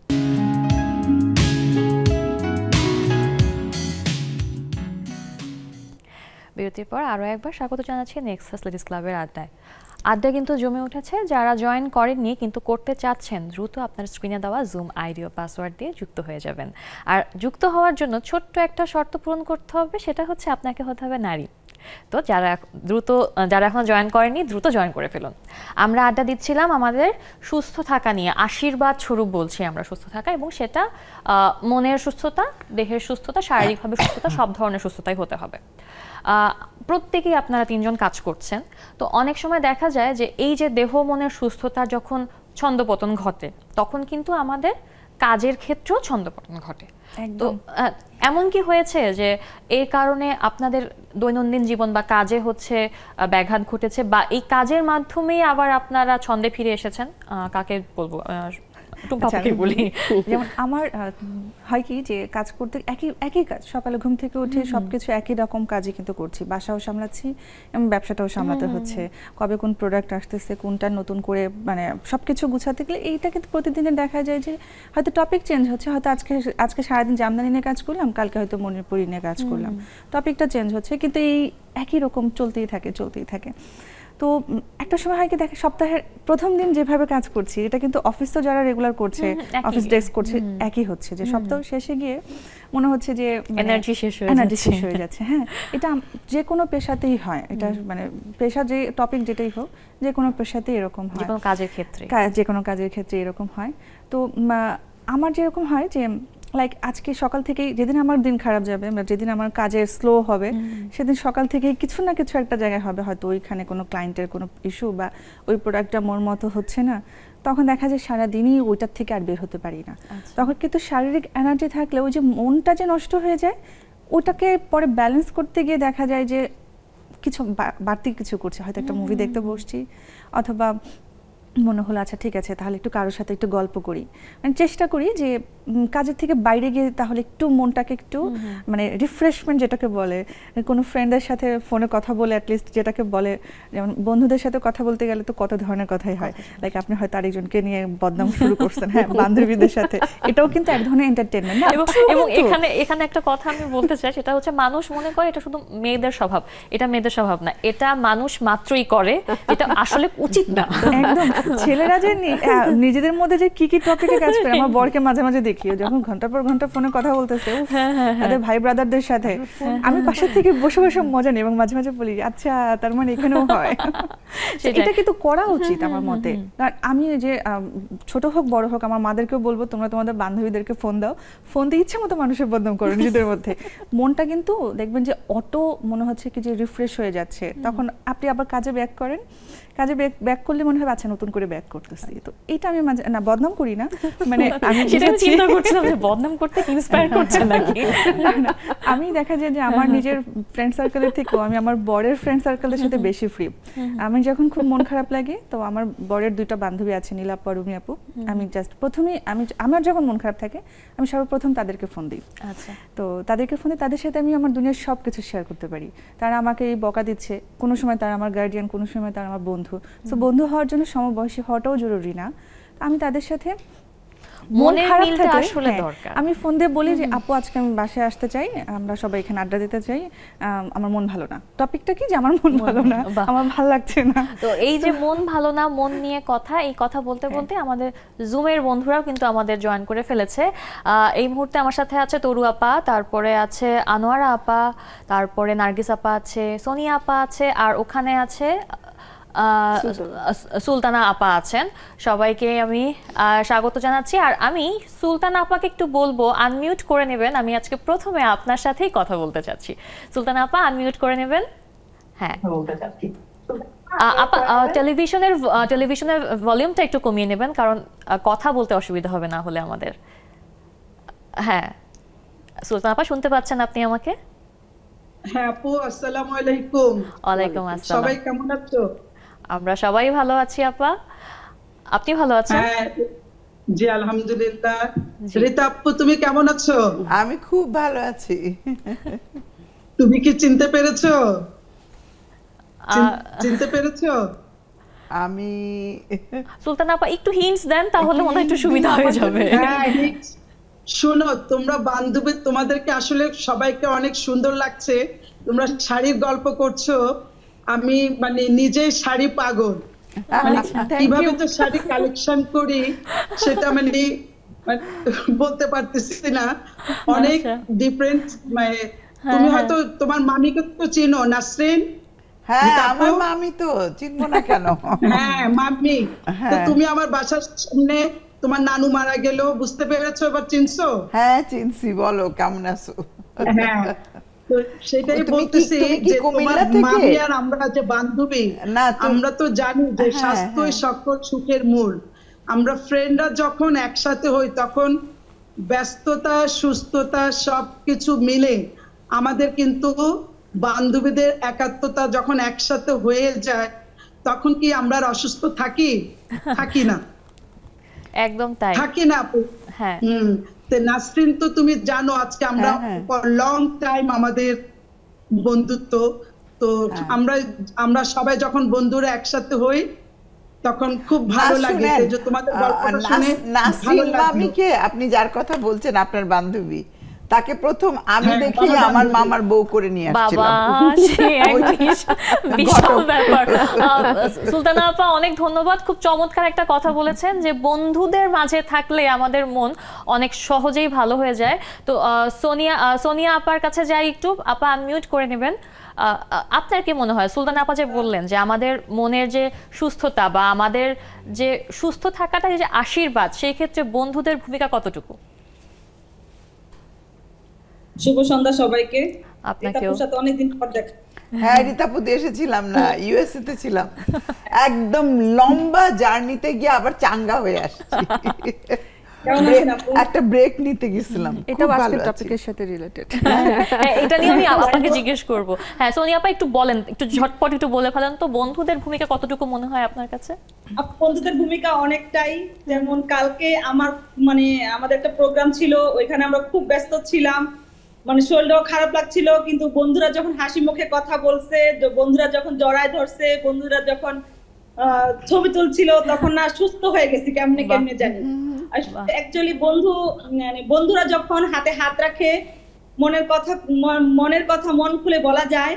বিরতির পর আরও একবার স্বাগত জানাচ্ছি নেক্সাস লেডিস ক্লাবের আড্ডায়। আড্ডা কিন্তু জমে উঠেছে। যারা জয়েন করেননি কিন্তু করতে চাচ্ছেন, দ্রুত আপনার স্ক্রিনে দেওয়া জুম আইডি ও পাসওয়ার্ড দিয়ে যুক্ত হয়ে যাবেন। আর যুক্ত হওয়ার জন্য ছোট্ট একটা শর্ত পূরণ করতে হবে, সেটা হচ্ছে আপনাকে হতে হবে নারী। তো যারা দ্রুত, যারা এখন জয়েন করেনি দ্রুত জয়েন করে ফেলুন। আমরা আড্ডা দিচ্ছিলাম আমাদের সুস্থ থাকা নিয়ে, আশীর্বাদ স্বরূপ বলছি আমরা সুস্থ থাকা এবং সেটা মনের সুস্থতা, দেহের সুস্থতা, শারীরিকভাবে সুস্থতা, সব ধরনের সুস্থতাই হতে হবে। প্রত্যেকেই আপনারা তিনজন কাজ করছেন। তো অনেক সময় দেখা যায় যে এই যে দেহ মনের সুস্থতা যখন ছন্দপতন ঘটে তখন কিন্তু আমাদের কাজের ক্ষেত্রেও ছন্দপতন ঘটে। তো। এমন কি হয়েছে যে এর কারণে আপনাদের দৈনন্দিন জীবন বা কাজে হচ্ছে ব্যাঘাত ঘটেছে বা এই কাজের মাধ্যমেই আবার আপনারা ছন্দে ফিরে এসেছেন? কাকে বলব? আচ্ছা, বলি। যেমন আমার হয় কি যে কাজ করতে একই একই কাজ সকালে ঘুম থেকে উঠে সবকিছু একই রকম কাজই কিন্তু করছি। বাসাও সামলাচ্ছি এবং ব্যবসাটাও সামলাতে হচ্ছে। কবে কোন প্রোডাক্ট আসতেছে কোনটা নতুন করে মানে সবকিছু গুছাতে গেলে এইটা কিন্তু প্রতিদিনের দেখা যায় যে হয়তো টপিক চেঞ্জ হচ্ছে হয়তো আজকে আজকে সারাদিন জামদানি নিয়ে কাজ করলাম কালকে হয়তো মণিপুরি নিয়ে কাজ করলাম। টপিকটা চেঞ্জ হচ্ছে কিন্তু এই একই রকম চলতেই থাকে চলতেই থাকে। তো একটা সময় হয় কি দেখে সপ্তাহের প্রথম দিন যেভাবে কাজ করছি এটা কিন্তু অফিস তো যারা রেগুলার করছে। অফিস ডেস্ক করছে একই হচ্ছে যে সপ্তাহ শেষে গিয়ে মনে হচ্ছে যে Energy শেষ হয়ে এনার্জি। শেষ হয়ে যাচ্ছে হ্যাঁ। এটা যে কোনো পেশাতেই হয় এটা মানে পেশা যে টপিক যেটাই হোক যে কোনো পেশাতেই এরকম যে হয় কোনো কাজের ক্ষেত্রে। যে কোনো কাজের ক্ষেত্রে এরকম হয়। তো আমার যেরকম হয় যে লাইক আজকে সকাল থেকেই যেদিন আমার দিন খারাপ যাবে বা যেদিন আমার কাজের স্লো হবে সেদিন সকাল থেকেই কিছু না কিছু একটা জায়গায় হবে। হয়তো ওইখানে কোনো ক্লায়েন্টের কোনো ইস্যু বা ওই প্রোডাক্টটা মোর মতো হচ্ছে না। তখন দেখা যায় সারাদিনই ওইটার থেকে আর বের হতে পারি না। আচ্ছা। তখন কিন্তু শারীরিক এনার্জি থাকলে ওই যে মনটা যে নষ্ট হয়ে যায় ওটাকে পরে ব্যালেন্স করতে গিয়ে দেখা যায় যে কিছু বাড়তি কিছু করছে। হয়তো একটা মুভি দেখতে বসছি অথবা মনে হলো আচ্ছা ঠিক আছে তাহলে একটু কারোর সাথে একটু গল্প করি। মানে চেষ্টা করি যে কাজের থেকে বাইরে গিয়ে তাহলে একটু মনটাকে একটু মানে রিফ্রেশমেন্ট যেটাকে বলে কোনো ফ্রেন্ডের সাথে ফোনে কথা বলে অ্যাটলিস্ট যেটাকে বলে যেমন বন্ধুদের সাথে কথা বলতে গেলে তো কত ধরনের কথাই হয়। লাইক আপনি হয়তো আরেকজনকে নিয়ে বদনাম শুরু করছেন হ্যাঁ বান্ধবীদের সাথে। এটাও কিন্তু এক ধরনের এন্টারটেনমেন্ট না? এবং এবং এখানে এখানে একটা কথা আমি বলতে চাই সেটা হচ্ছে মানুষ মনে করে এটা শুধু মেয়েদের স্বভাব এটা মেয়েদের স্বভাব না এটা মানুষ মাত্রই করে এটা আসলে উচিত না। একদম। ছেলেরা যে নিজেদের মধ্যে যে কি কি টপিকে কাজ করে আমার বরকে মাঝে মাঝে দেখি যখন ঘণ্টার পর ঘণ্টা ফোনে কথা বলতেছে উফ, তাদের ভাই ব্রাদারদের সাথে। আমি পাশে থেকে বসে বসে মজা নিই এবং মাঝে মাঝে বলি আচ্ছা তার মানে এখানেও হয়। এটা কিন্তু করা উচিত আমার মতে। আর আমি যে ছোট হোক বড় হোক আমার মাদেরকেও বলব তোমরা তোমাদের বান্ধবীদেরকে ফোন দাও। ফোন দিয়ে ইচ্ছে মতো মানুষের বদনাম করো নিজেদের মধ্যে। মনটা কিন্তু দেখবেন যে অটো মনে হচ্ছে কি যে রিফ্রেশ হয়ে যাচ্ছে। তখন আপনি আবার কাজে ব্যাক করেন। কাজে ব্যাক করলে মনে হয় আচ্ছা নতুন করে ব্যাক করতেছি। তো এটা আমি মাঝে না বদনাম করি না। মানে আমি সেটা চিন্তা করছিলাম যে বদনাম করতে ইন্সপায়ার করছে নাকি? আমি দেখা যায় যে আমার নিজের ফ্রেন্ড সার্কেলের থেকেও আমি আমার বরের ফ্রেন্ড সার্কেলের সাথে বেশি ফ্রি আমি যখন খুব মন খারাপ লাগে তো আমার বরের দুইটা বান্ধবী আছে নীলাপ্পা রুমি আপু। আমি জাস্ট প্রথমে আমি আমার যখন মন খারাপ থাকে আমি সর্বপ্রথম তাদেরকে ফোন দিই। আচ্ছা। তো তাদেরকে ফোন দিই তাদের সাথে আমি আমার দুনিয়ার সব কিছু শেয়ার করতে পারি। তারা আমাকে এই বকা দিচ্ছে কোনো সময় তারা আমার গার্ডিয়ান কোনো সময় তারা আমার বন্ধু। সো বন্ধু হওয়ার জন্য সমবয়সী হওয়াটাও জরুরি না। আমি তাদের সাথে মন খারাপ থাকলে, আসলে হ্যাঁ, দরকার। আমি ফোন দিয়ে বলি যে আপু আজকে আমি বাসায় আসতে চাই। আমরা সবাই এখানে আড্ডা দিতে চাই। আমার মন ভালো না। টপিকটা কি? যে আমার মন ভালো না। আমার ভালো লাগছে না। তো এই যে মন ভালো না মন নিয়ে কথা এই কথা বলতে বলতে আমাদের জুমের বন্ধুরাও কিন্তু আমাদের জয়েন করে ফেলেছে। এই মুহূর্তে আমার সাথে আছে তরু আপা তারপরে আছে আনোয়ারা আপা তারপরে নার্গিস আপা আছে সোনিয়া আপা আছে আর ওখানে আছে সুলতানা। আপা আছেন। সবাইকে আমি আহ, স্বাগত জানাচ্ছি। আর আমি সুলতানা আপাকে একটু বলব আনমিউট করে নেবেন। আমি আজকে প্রথমে আপনার সাথেই কথা বলতে চাচ্ছি। সুলতানা আপা আনমিউট করে নেবেন? হ্যাঁ। বলতে চাচ্ছি। আপা টেলিভিশনের টেলিভিশনের ভলিউমটা একটু কমিয়ে নেবেন কারণ কথা বলতে অসুবিধা হবে না হলে আমাদের। হ্যাঁ। সুলতান আপা শুনতে পাচ্ছেন আপনি আমাকে? হ্যাঁ আপু আসসালামু আলাইকুম। ওয়ালাইকুম আসসালাম। সবাই কেমন আছো? আমরা সবাই ভালো আছি আপা। আপনি ভালো আছেন? হ্যাঁ জি আলহামদুলিল্লাহ। রীতা আপু তুমি কেমন আছো? আমি খুব ভালো আছি। তুমি কি চিনতে পেরেছ? চিনতে পেরেছ? আমি সুলতান আপা একটু হিন্টস দেন তাহলে মনে একটু সুবিধা হয়ে যাবে। হ্যাঁ শোনো তোমরা বান্ধবী তোমাদেরকে আসলে সবাইকে অনেক সুন্দর লাগছে। তোমরা শাড়ির গল্প করছ। আমি মানে নিজেই শাড়ি পাগল। মানে কীভাবে তো শাড়ি কালেকশন করি সেটা মানে মানে বলতে পারতেছি না। অনেক আচ্ছা। ডিফারেন্ট মানে তুমি হয়তো তোমার মামিকে তো চিনো নাসরিন? হ্যাঁ আমার মামি তো চিনবো না কেন? হ্যাঁ মাম্মি তো হ্যাঁ। তুমি আমার বাসার সামনে তোমার নানু মারা গেল বুঝতে পেরেছ এবার চিনছো? হ্যাঁ চিনছি বলো কেমন আছো? হ্যাঁ। তো সেটাই বলতেছি যে তোমার মামি আর আমরা যে বান্ধবী আমরা তো জানি যে হ্যাঁ, স্বাস্থ্যই হ্যাঁ। সকল সুখের মূল। আমরা ফ্রেন্ডরা যখন একসাথে হই তখন ব্যস্ততা সুস্থতা সবকিছু মিলে আমাদের কিন্তু বান্ধবীদের একাত্মতা যখন একসাথে হয়ে যায় তখন কি আমরা আর অসুস্থ থাকি? থাকি না। একদম তাই। থাকি না আপু। হ্যাঁ। হুম। তো নাসরিন তো তুমি জানো আজকে আমরা হ্যাঁ, হ্যাঁ। লং টাইম আমাদের বন্ধুত্ব তো হ্যাঁ। আমরা আমরা সবাই যখন বন্ধুরা একসাথে হই তখন খুব ভালো লাগে যে তোমাদের গল্পটা শুনে ভালো মামিকে আপনি যার কথা বলছেন আপনার বান্ধবী তাকে প্রথম আমি হ্যাঁ, দেখি আমার মামার বউ করে নিয়ে বাবা আসছিলাম। সুলতানা আপা অনেক ধন্যবাদ। খুব চমৎকার একটা কথা বলেছেন যে বন্ধুদের মাঝে থাকলে আমাদের মন অনেক সহজেই ভালো হয়ে যায়। তো আহ, সোনিয়া আহ, সোনিয়া আপার কাছে যাই একটু। আপা আনমিউট করে নেবেন। আপনার কি মনে হয়? সুলতান আপা যে বললেন যে আমাদের মনের যে সুস্থতা বা আমাদের যে সুস্থ থাকাটা যে আশীর্বাদ সেই ক্ষেত্রে বন্ধুদের ভূমিকা কতটুকু? শুভ সন্ধ্যা সবাইকে। আপনাকেও। সাথে অনেকদিন পর দেখা। হ্যাঁ রিতাপুতে এসেছিলাম না ইউএসএ তে ছিলাম। একদম লম্বা জার্নিতে গিয়ে আবার চাঙ্গা হয়ে আসছি? একটা ব্রেক নিতে গেছিলাম। ভালো আজকের টপিকের সাথে রিলেটেড হ্যাঁ, এটা নিয়ে আমি আপনাকে জিজ্ঞেস করব। হ্যাঁ সোনিয়া আপা একটু বলেন একটু ঝটপট একটু বলে ফেলেন তো বন্ধুদের ভূমিকা কতটুকু মনে হয় আপনার কাছে? বন্ধুদের ভূমিকা অনেকটাই যেমন কালকে আমার মানে আমাদের একটা প্রোগ্রাম ছিল ওইখানে আমরা খুব ব্যস্ত ছিলাম। মানে শরীরটাও খারাপ লাগছিল কিন্তু বন্ধুরা যখন হাসি মুখে কথা বলছে বন্ধুরা যখন জড়ায় ধরছে বন্ধুরা যখন ছবি তুলছিল তখন না সুস্থ হয়ে গেছি কেমনে কেমনে জানি। অ্যাকচুয়ালি বন্ধু মানে বন্ধুরা যখন হাতে হাত রাখে মনের কথা মনের কথা মন খুলে বলা যায়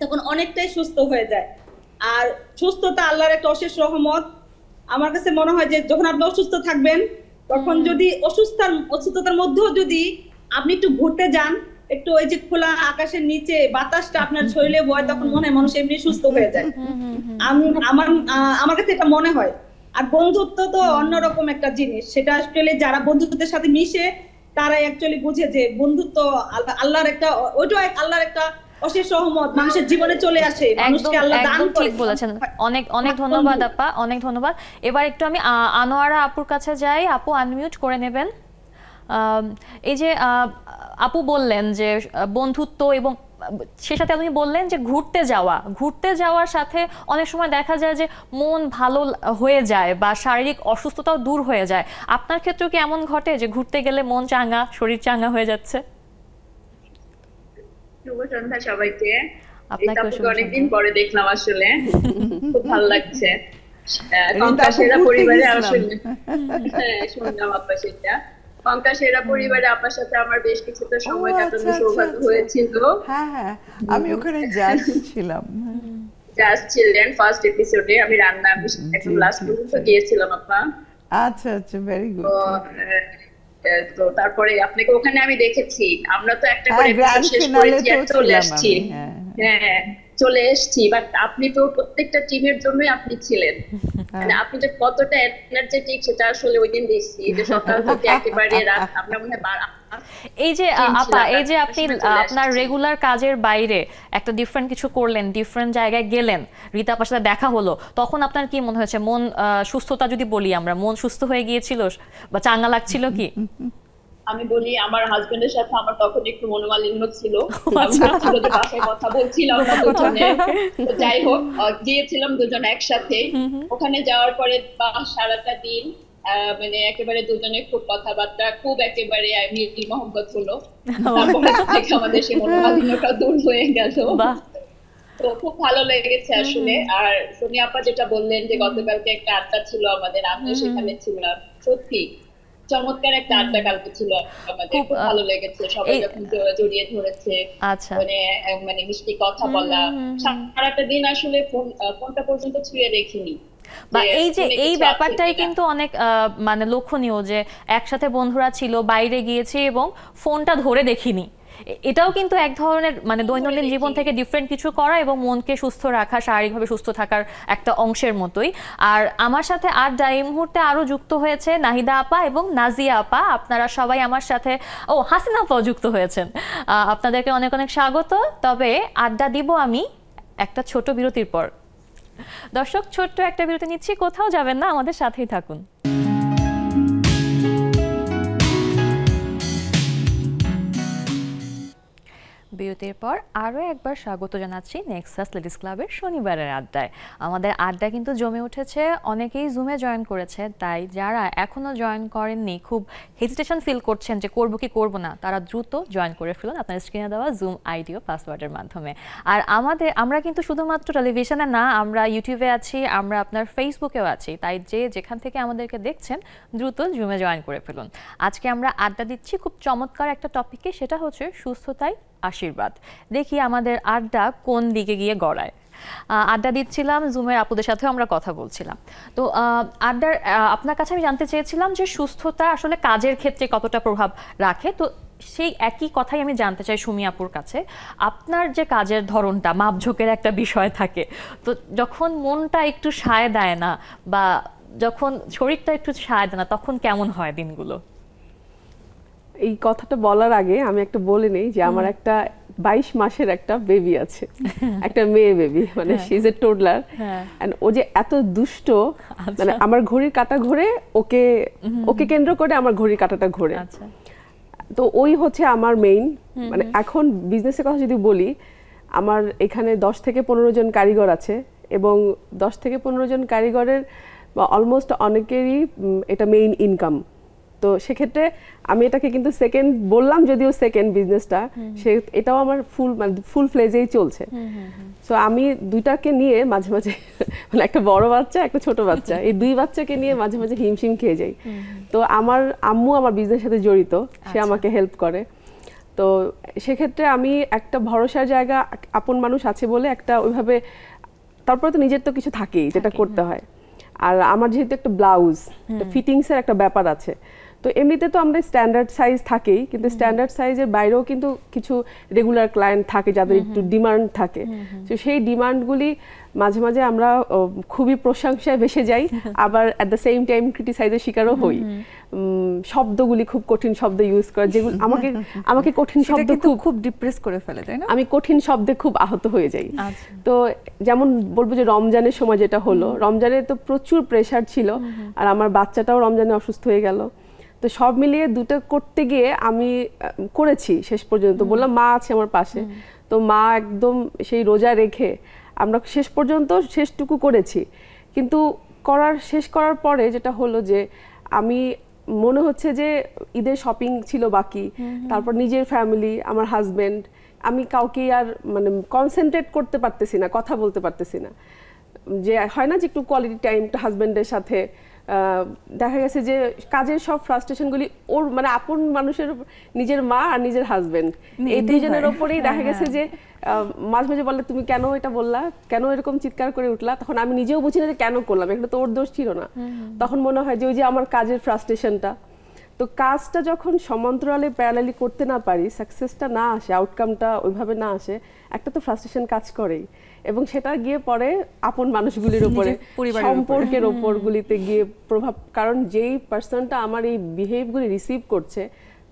তখন অনেকটাই সুস্থ হয়ে যায়। আর সুস্থতা আল্লাহর একটা অশেষ রহমত। আমার কাছে মনে হয় যে যখন আপনি অসুস্থ থাকবেন তখন যদি অসুস্থার অসুস্থতার মধ্যেও যদি আপনি একটু ঘুরতে যান একটু ওই যে খোলা আকাশের নিচে বাতাসটা আপনার শরীরে বয় তখন মনে হয় মানুষ এমনি সুস্থ হয়ে যায়। আমি আমার আমার কাছে এটা মনে হয়। আর বন্ধুত্ব তো অন্যরকম একটা জিনিস। সেটা আসলে যারা বন্ধুত্বের সাথে মিশে তারাই অ্যাকচুয়ালি বুঝে যে বন্ধুত্ব আল্লাহর একটা ওইটাও এক আল্লাহর একটা অশেষ রহমত মানুষের জীবনে চলে আসে মানুষকে আল্লাহ দান ঠিক বলেছেন। অনেক অনেক ধন্যবাদ আপা অনেক ধন্যবাদ। এবার একটু আমি আনোয়ারা আপুর কাছে যাই। আপু আনমিউট করে নেবেন। এই যে আপু বললেন যে বন্ধুত্ব এবং সে সাথে আপনি বললেন যে ঘুরতে যাওয়া। ঘুরতে যাওয়ার সাথে অনেক সময় দেখা যায় যে মন ভালো হয়ে যায় বা শারীরিক অসুস্থতাও দূর হয়ে যায়। আপনার ক্ষেত্রেও কি এমন ঘটে যে ঘুরতে গেলে মন চাঙ্গা শরীর চাঙ্গা হয়ে যাচ্ছে? শুভ সন্ধ্যা সবাইকে। অনেকদিন পরে দেখলাম আসলে। খুব ভালো লাগছে। পরিবারে আসলে। হ্যাঁ শুনলাম আপা সেটা। সেরা পরিবারে আপনার সাথে আমার বেশ কিছুটা সময় কাটানোর আচ্ছা, আচ্ছা, সৌভাগ্য আচ্ছা। হয়েছিল। হ্যাঁ হ্যাঁ আমি ওখানে জাজ ছিলাম। জাস্ট ছিলেন ফার্স্ট এপিসোডে আমি রান্না একদম লাস্ট পর্যন্ত গিয়েছিলাম আপা। আচ্ছা আচ্ছা ভেরি গুড তো তারপরে আপনাকে ওখানে আমি দেখেছি। আমরা তো একটা হ্যাঁ, করে আর চলে আমি, হ্যাঁ, হ্যাঁ। চলে এসেছি বাট আপনি তো প্রত্যেকটা টিমের জন্যই আপনি ছিলেন। মানে আপনি যে কতটা এনার্জেটিক সেটা আসলে ওই দিন দেখছি যে সকাল থেকে একেবারে রাত আমরা মনে হয় এই যে আপা এই যে আপনি আপনার রেগুলার কাজের বাইরে একটা ডিফারেন্ট কিছু করলেন ডিফারেন্ট জায়গায় গেলেন রীতা আপার সাথে দেখা হলো তখন আপনার কি মনে হয়েছে? মন সুস্থতা যদি বলি আমরা মন সুস্থ হয়ে গিয়েছিল? বা চাঙ্গা লাগছিল কি? আমি বলি আমার হাজবেন্ডের সাথে আমার তখন একটু মনোমালিন্য ছিল। আচ্ছা। বাসায় কথা বলছিলাম না দুজনে। যাই হোক গিয়েছিলাম দুজন একসাথে। ওখানে যাওয়ার পরে বা সারাটা দিন মানে একেবারে দুজনে খুব কথাবার্তা খুব একেবারে মিল মহব্বত হলো তারপরে থেকে আমাদের সেই মনোমালিন্যটা দূর হয়ে গেল। তো খুব ভালো লেগেছে আসলে। আর সোনিয়া আপা যেটা বললেন যে গতকালকে একটা আড্ডা ছিল আমাদের আমিও সেখানে ছিলাম। সত্যি। চমৎকার একটা আড্ডা কালকে ছিল আমাদের খুব, ভালো লেগেছে। সবাই যখন জড়িয়ে ধরেছে আচ্ছা। মানে মানে মিষ্টি কথা বলা সারাটা দিন আসলে ফোনটা পর্যন্ত ছুঁয়ে দেখিনি। বা এই যে এই ব্যাপারটাই কিন্তু অনেক আহ, মানে লক্ষণীয় যে একসাথে বন্ধুরা ছিল বাইরে গিয়েছি এবং ফোনটা ধরে দেখিনি। এটাও কিন্তু এক ধরনের মানে দৈনন্দিন জীবন থেকে ডিফারেন্ট কিছু করা এবং মনকে সুস্থ রাখা শারীরিকভাবে সুস্থ থাকার একটা অংশের মতোই। আর আমার সাথে আড্ডা এই মুহূর্তে আরও যুক্ত হয়েছে নাহিদা আপা এবং নাজিয়া আপা। আপনারা সবাই আমার সাথে ও হাসিনা আপাও যুক্ত হয়েছেন। আহ, আপনাদেরকে অনেক অনেক স্বাগত। তবে আড্ডা দিব আমি একটা ছোট বিরতির পর। দর্শক ছোট্ট একটা বিরতি নিচ্ছি। কোথাও যাবেন না আমাদের সাথেই থাকুন। বিরতির পর আরও একবার স্বাগত জানাচ্ছি নেক্সাস লেডিস ক্লাবের শনিবারের আড্ডায়। আমাদের আড্ডা কিন্তু জমে উঠেছে, অনেকেই জুমে জয়েন করেছে, তাই যারা এখনও জয়েন করেননি, খুব হেজিটেশন ফিল করছেন যে করব কি করব না, তারা দ্রুত জয়েন করে ফেলুন আপনার স্ক্রিনে দেওয়া জুম আইডি ও পাসওয়ার্ডের মাধ্যমে। আর আমাদের, আমরা কিন্তু শুধুমাত্র টেলিভিশনে না, আমরা ইউটিউবে আছি, আমরা আপনার ফেসবুকেও আছি, তাই যে যেখান থেকে আমাদেরকে দেখছেন, দ্রুত জুমে জয়েন করে ফেলুন। আজকে আমরা আড্ডা দিচ্ছি খুব চমৎকার একটা টপিকে সেটা হচ্ছে সুস্থতাই আশীর্বাদ। দেখি আমাদের আড্ডা কোন দিকে গিয়ে গড়ায়। আড্ডা দিচ্ছিলাম, জুমের আপুদের সাথেও আমরা কথা বলছিলাম। তো আড্ডার আপনার কাছে আমি জানতে চেয়েছিলাম যে সুস্থতা আসলে কাজের ক্ষেত্রে কতটা প্রভাব রাখে। তো সেই একই কথাই আমি জানতে চাই সুমি আপুর কাছে। আপনার যে কাজের ধরনটা, মাপঝোঁকের একটা বিষয় থাকে, তো যখন মনটা একটু সায় দেয় না বা যখন শরীরটা একটু সায় দেয় না, তখন কেমন হয় দিনগুলো? এই কথাটা বলার আগে আমি একটা বলে নেই যে আমার একটা বাইশ মাসের একটা বেবি আছে। একটা মেয়ে বেবি মানে she is a toddler. And ও যে এত দুষ্ট মানে আমার ঘড়ির কাঁটা ঘোরে ওকে ওকে কেন্দ্র করে আমার ঘড়ির কাঁটাটা ঘোরে। আচ্ছা। তো ওই হচ্ছে আমার মেইন মানে এখন বিজনেসের কথা যদি বলি আমার এখানে দশ থেকে পনেরো জন কারিগর আছে এবং দশ থেকে পনেরো জন কারিগরের অলমোস্ট অনেকেরই এটা মেইন ইনকাম তো সেক্ষেত্রে আমি এটাকে কিন্তু সেকেন্ড বললাম যদিও সেকেন্ড বিজনেসটা সে এটাও আমার ফুল মানে ফুল ফ্লেজেই চলছে। সো আমি দুইটাকে নিয়ে মাঝে মাঝে মানে একটা বড় বাচ্চা একটা ছোট বাচ্চা এই দুই বাচ্চাকে নিয়ে মাঝে মাঝে হিমশিম খেয়ে যাই। তো আমার আম্মু আমার বিজনেসের সাথে জড়িত সে আমাকে হেল্প করে। তো সেক্ষেত্রে আমি একটা ভরসার জায়গা আপন মানুষ আছে বলে একটা ওইভাবে তারপরে তো নিজের তো কিছু থাকেই যেটা করতে হয়। আর আমার যেহেতু একটা ব্লাউজ ফিটিংসের একটা ব্যাপার আছে তো এমনিতে তো আমরা স্ট্যান্ডার্ড সাইজ থাকেই কিন্তু স্ট্যান্ডার্ড সাইজের বাইরেও কিন্তু কিছু রেগুলার ক্লায়েন্ট থাকে যাদের একটু ডিমান্ড থাকে। তো সেই ডিমান্ডগুলি মাঝে মাঝে আমরা খুবই প্রশংসায় ভেসে যাই আবার অ্যাট দ্য সেম টাইম ক্রিটিসাইজের শিকারও হই। শব্দগুলি খুব কঠিন শব্দ ইউজ করে যেগুলো আমাকে আমাকে কঠিন শব্দ খুব খুব ডিপ্রেস করে ফেলে তাই না? আমি কঠিন শব্দে খুব আহত হয়ে যাই। আচ্ছা। তো যেমন বলব যে রমজানের সময় যেটা হলো রমজানে তো প্রচুর প্রেশার ছিল আর আমার বাচ্চাটাও রমজানে অসুস্থ হয়ে গেল। তো সব মিলিয়ে দুটো করতে গিয়ে আমি করেছি শেষ পর্যন্ত। বললাম মা আছে আমার পাশে। তো মা একদম সেই রোজা রেখে আমরা শেষ পর্যন্ত শেষটুকু করেছি। কিন্তু করার শেষ করার পরে যেটা হলো যে আমি মনে হচ্ছে যে ঈদের শপিং ছিল বাকি। তারপর নিজের ফ্যামিলি আমার হাজবেন্ড আমি কাউকে আর মানে কনসেন্ট্রেট করতে পারতেছি না কথা বলতে পারতেছি না। যে হয় না যে একটু কোয়ালিটি টাইমটা হাজবেন্ডের সাথে দেখা গেছে যে কাজের সব ফ্রাস্ট্রেশনগুলি ওর মানে আপন মানুষের নিজের মা আর নিজের হাজবেন্ড এই দুইজনের হয়। ওপরেই দেখা গেছে যে মাঝে মাঝে বলে তুমি কেন এটা বললা? কেন এরকম চিৎকার করে উঠলা? তখন আমি নিজেও বুঝি না যে কেন করলাম। এটা তো ওর দোষ ছিল না। তখন মনে হয় যে ওই যে আমার কাজের ফ্রাস্ট্রেশনটা তো কাজটা যখন সমান্তরালে প্যারালালি করতে না পারি সাকসেসটা না আসে আউটকামটা ওইভাবে না আসে একটা তো ফ্রাস্ট্রেশন কাজ করেই। এবং সেটা গিয়ে পড়ে আপন মানুষগুলির উপরে। সম্পর্কের ওপরগুলিতে গিয়ে প্রভাব কারণ যেই পার্সনটা আমার এই বিহেভগুলি রিসিভ করছে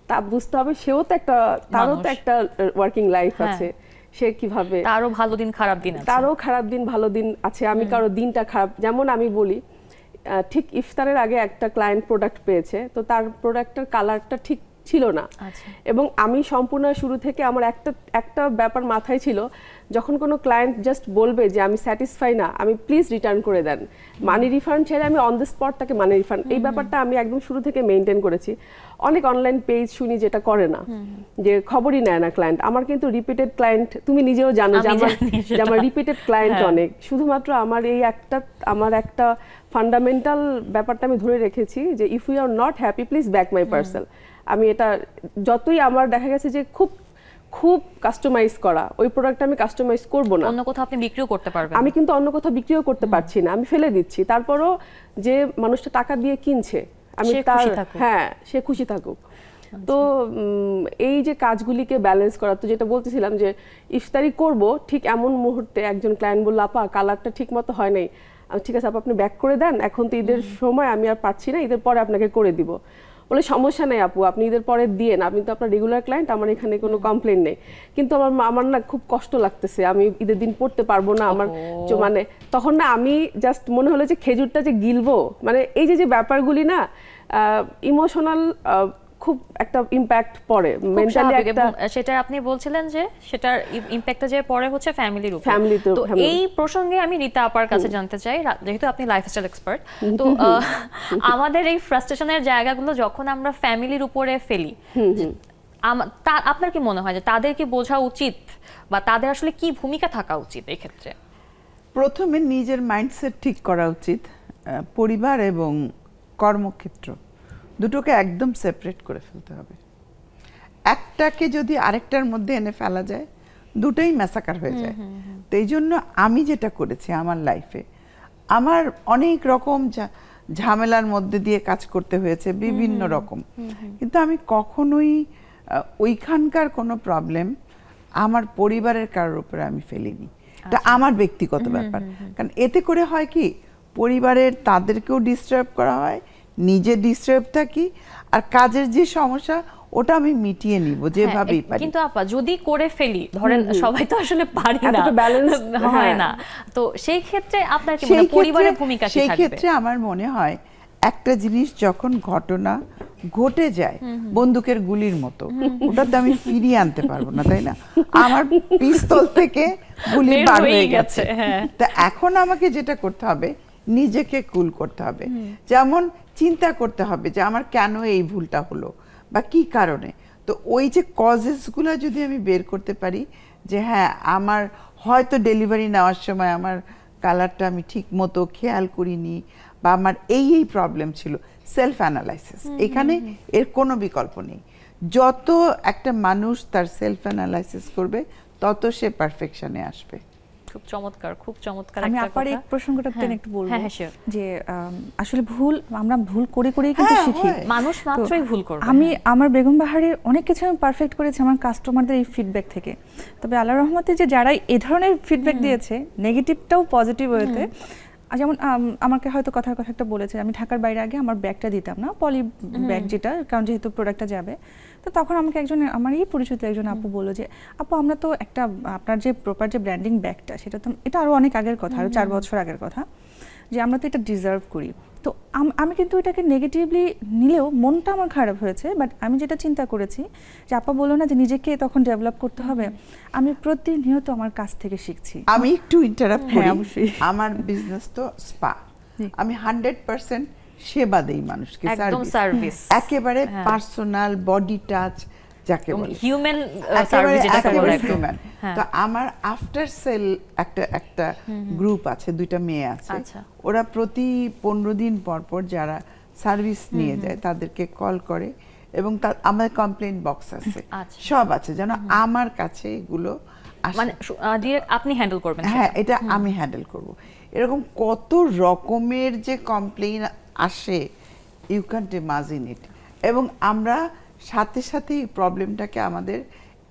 তা বুঝতে হবে সেও তো একটা তারও তো একটা ওয়ার্কিং লাইফ হ্যাঁ। আছে। সে কীভাবে তারও ভালো দিন খারাপ দিন আছে। তারও খারাপ দিন ভালো দিন আছে। আমি কারও দিনটা খারাপ যেমন আমি বলি ঠিক ইফতারের আগে একটা ক্লায়েন্ট প্রোডাক্ট পেয়েছে তো তার প্রোডাক্টের কালারটা ঠিক ছিল না। আচ্ছা। এবং আমি সম্পূর্ণ শুরু থেকে আমার একটা একটা ব্যাপার মাথায় ছিল যখন কোনো ক্লায়েন্ট জাস্ট বলবে যে আমি স্যাটিসফাই না আমি প্লিজ রিটার্ন করে দেন। মানি রিফান্ড ছেড়ে আমি অন দ্য স্পট তাকে মানি রিফান্ড এই ব্যাপারটা আমি একদম শুরু থেকে মেনটেন করেছি। অনেক অনলাইন পেজ শুনি যেটা করে না যে খবরই নেয় না ক্লায়েন্ট আমার কিন্তু রিপিটেড ক্লায়েন্ট তুমি নিজেও জানো যে আমার যে আমার রিপিটেড ক্লায়েন্ট হ্যাঁ। অনেক। শুধুমাত্র আমার এই একটা আমার একটা ফান্ডামেন্টাল ব্যাপারটা আমি ধরে রেখেছি যে if you are not happy please back my parcel আমি এটা যতই আমার দেখা গেছে যে খুব খুব কাস্টমাইজ করা ওই প্রোডাক্ট আমি কাস্টমাইজ করব না। অন্য কোথাও আপনি বিক্রিও করতে পারবেন আমি কিন্তু অন্য কোথাও বিক্রিও করতে পারছি না আমি ফেলে দিচ্ছি। তারপরও যে মানুষটা টাকা দিয়ে কিনছে আমি তার হ্যাঁ সে খুশি থাকুক। তো উম, এই যে কাজগুলিকে ব্যালেন্স করা তো যেটা বলতেছিলাম যে ইফতারি করব ঠিক এমন মুহূর্তে একজন ক্লায়েন্ট বলল আপা কালারটা ঠিক মতো হয় নাই। ঠিক আছে আপা আপনি ব্যাক করে দেন এখন তো ঈদের সময় আমি আর পাচ্ছি না ঈদের পরে আপনাকে করে দিব। বলে সমস্যা নেই আপু আপনি ঈদের পরে দিয়েন আপনি তো আপনার রেগুলার ক্লায়েন্ট আমার এখানে কোনো কমপ্লেন নেই। কিন্তু আমার মা- আমার না খুব কষ্ট লাগতেছে আমি ঈদের দিন পড়তে পারব না আমার মানে তখন না আমি জাস্ট মনে হলো যে খেজুরটা যে গিলবো মানে এই যে যে ব্যাপারগুলি না ইমোশনাল খুব একটা ইম্প্যাক্ট পড়ে মেন্টালি একটা সেটা আপনি বলছিলেন যে সেটার ইম্প্যাক্টটা যে পরে হচ্ছে ফ্যামিলির উপর। Family তো- এই প্রসঙ্গে আমি রীতা আপার কাছে জানতে চাই যেহেতু আপনি লাইফস্টাইল এক্সপার্ট তো আমাদের এই ফ্রাস্ট্রেশনের জায়গাগুলো যখন আমরা ফ্যামিলির উপরে ফেলি আম- আপনার কি মনে হয় যে তাদের কি বোঝা উচিত বা তাদের আসলে কি ভূমিকা থাকা উচিত এই ক্ষেত্রে? প্রথমে নিজের মাইন্ডসেট ঠিক করা উচিত আহ, পরিবার এবং কর্মক্ষেত্র। দুটোকে একদম সেপারেট করে ফেলতে হবে। একটাকে যদি আরেকটার মধ্যে এনে ফেলা যায় দুটোই ম্যাসাকার হয়ে যায়। তো এই জন্য আমি যেটা করেছি আমার লাইফে আমার অনেক রকম ঝা- ঝামেলার মধ্যে দিয়ে কাজ করতে হয়েছে বিভিন্ন রকম। কিন্তু আমি কখনোই ওইখানকার কোনো প্রবলেম আমার পরিবারের কারোর উপরে আমি ফেলিনি। এটা আমার ব্যক্তিগত ব্যাপার। কারণ এতে করে হয় কি পরিবারের তাদেরকেও ডিস্টার্ব করা হয় নিজে ডিস্টার্ব থাকি আর কাজের যে সমস্যা ওটা আমি মিটিয়ে নিব যেভাবেই হ্যাঁ, পারি। কিন্তু আপা যদি করে ফেলি ধরেন সবাই তো আসলে পারি না। balance, হয় হ্যাঁ। না। তো সেই ক্ষেত্রে আপনার কি মনে পরিবারের ভূমিকা কি সেই ক্ষেত্রে আমার মনে হয় একটা জিনিস যখন ঘটনা ঘটে যায় বন্দুকের গুলির মতো ওটা তো আমি ফিরিয়ে আনতে পারব না তাই না? আমার পিস্তল থেকে গুলি বার হয়ে গেছে, গেছে হ্যাঁ। তা এখন আমাকে যেটা করতে হবে নিজেকে কুল করতে হবে। যেমন চিন্তা করতে হবে যে আমার কেন এই ভুলটা হলো বা কি কারণে। তো ওই যে কজেসগুলো যদি আমি বের করতে পারি যে হ্যাঁ আমার হয়তো ডেলিভারি নেওয়ার সময় আমার কালারটা আমি ঠিক মতো খেয়াল করিনি বা আমার এই এই প্রবলেম ছিল সেলফ অ্যানালাইসিস এখানে এর কোনো বিকল্প নেই। যত একটা মানুষ তার সেলফ অ্যানালাইসিস করবে তত সে পারফেকশনে আসবে। খুব চমৎকার খুব চমৎকার আমি একটা আপার এই প্রসঙ্গটা টেনে হ্যাঁ, একটু বলব হ্যাঁ, হ্যাঁ, যে আসলে ভুল আমরা ভুল করে করেই কিন্তু হ্যাঁ, শিখি। মানুষ মাত্রই ভুল করবে আমি। আমার বেগম বাহারের অনেক কিছু আমি পারফেক্ট করেছি আমার কাস্টমারদের এই ফিডব্যাক থেকে। তবে আল্লাহ রহমতে যে যারা এই ধরনের ফিডব্যাক দিয়েছে নেগেটিভটাও পজিটিভ হয়েছে। যেমন আমাকে হয়তো কথার কথা একটা বলেছে আমি ঢাকার বাইরে আগে আমার ব্যাগটা দিতাম না পলি ব্যাগ যেটা কারণ যেহেতু প্রোডাক্টটা যাবে। তো তখন আমাকে একজন আমার এই পরিচিত একজন আপু বলল যে আপু আমরা তো একটা আপনার যে প্রপার যে ব্র্যান্ডিং ব্যাগটা সেটা তো এটা আরও অনেক আগের কথা আরও চার বছর আগের কথা যে আমরা তো এটা ডিজার্ভ করি। তো আম- আমি কিন্তু এটাকে নেগেটিভলি নিলেও মনটা আমার খারাপ হয়েছে বাট আমি যেটা চিন্তা করেছি যে আপা বলল না যে নিজেকে তখন ডেভেলপ করতে হবে আমি প্রতিনিয়ত আমার কাছ থেকে শিখছি। আমি একটু ইন্টারাপ্ট হ্যাঁ, করি। অবশ্যই। আমার বিজনেস তো স্পা আমি হান্ড্রেড পার্সেন্ট সেবা দেই মানুষকে একদম সার্ভিস একেবারে। পার্সোনাল বডি টাচ যাকে বলে। হিউম্যান সার্ভিস যেটা একেবারে। হ্যাঁ। তো আমার আফটার সেল একটা একটা গ্রুপ আছে দুইটা মেয়ে আছে। আচ্ছা। ওরা প্রতি পনেরো দিন পর পর যারা সার্ভিস নিয়ে যায় তাদেরকে কল করে এবং আমার কমপ্লেন বক্স আছে। আচ্ছা। সব আছে যেন আমার কাছে এগুলো মানে direct আপনি হ্যান্ডেল করবেন হ্যাঁ এটা আমি হ্যান্ডেল করব। এরকম কত রকমের যে কমপ্লেইন আসে ইউ ক্যান ইমাজিন ইট এবং আমরা সাথে সাথে এই প্রবলেমটাকে আমাদের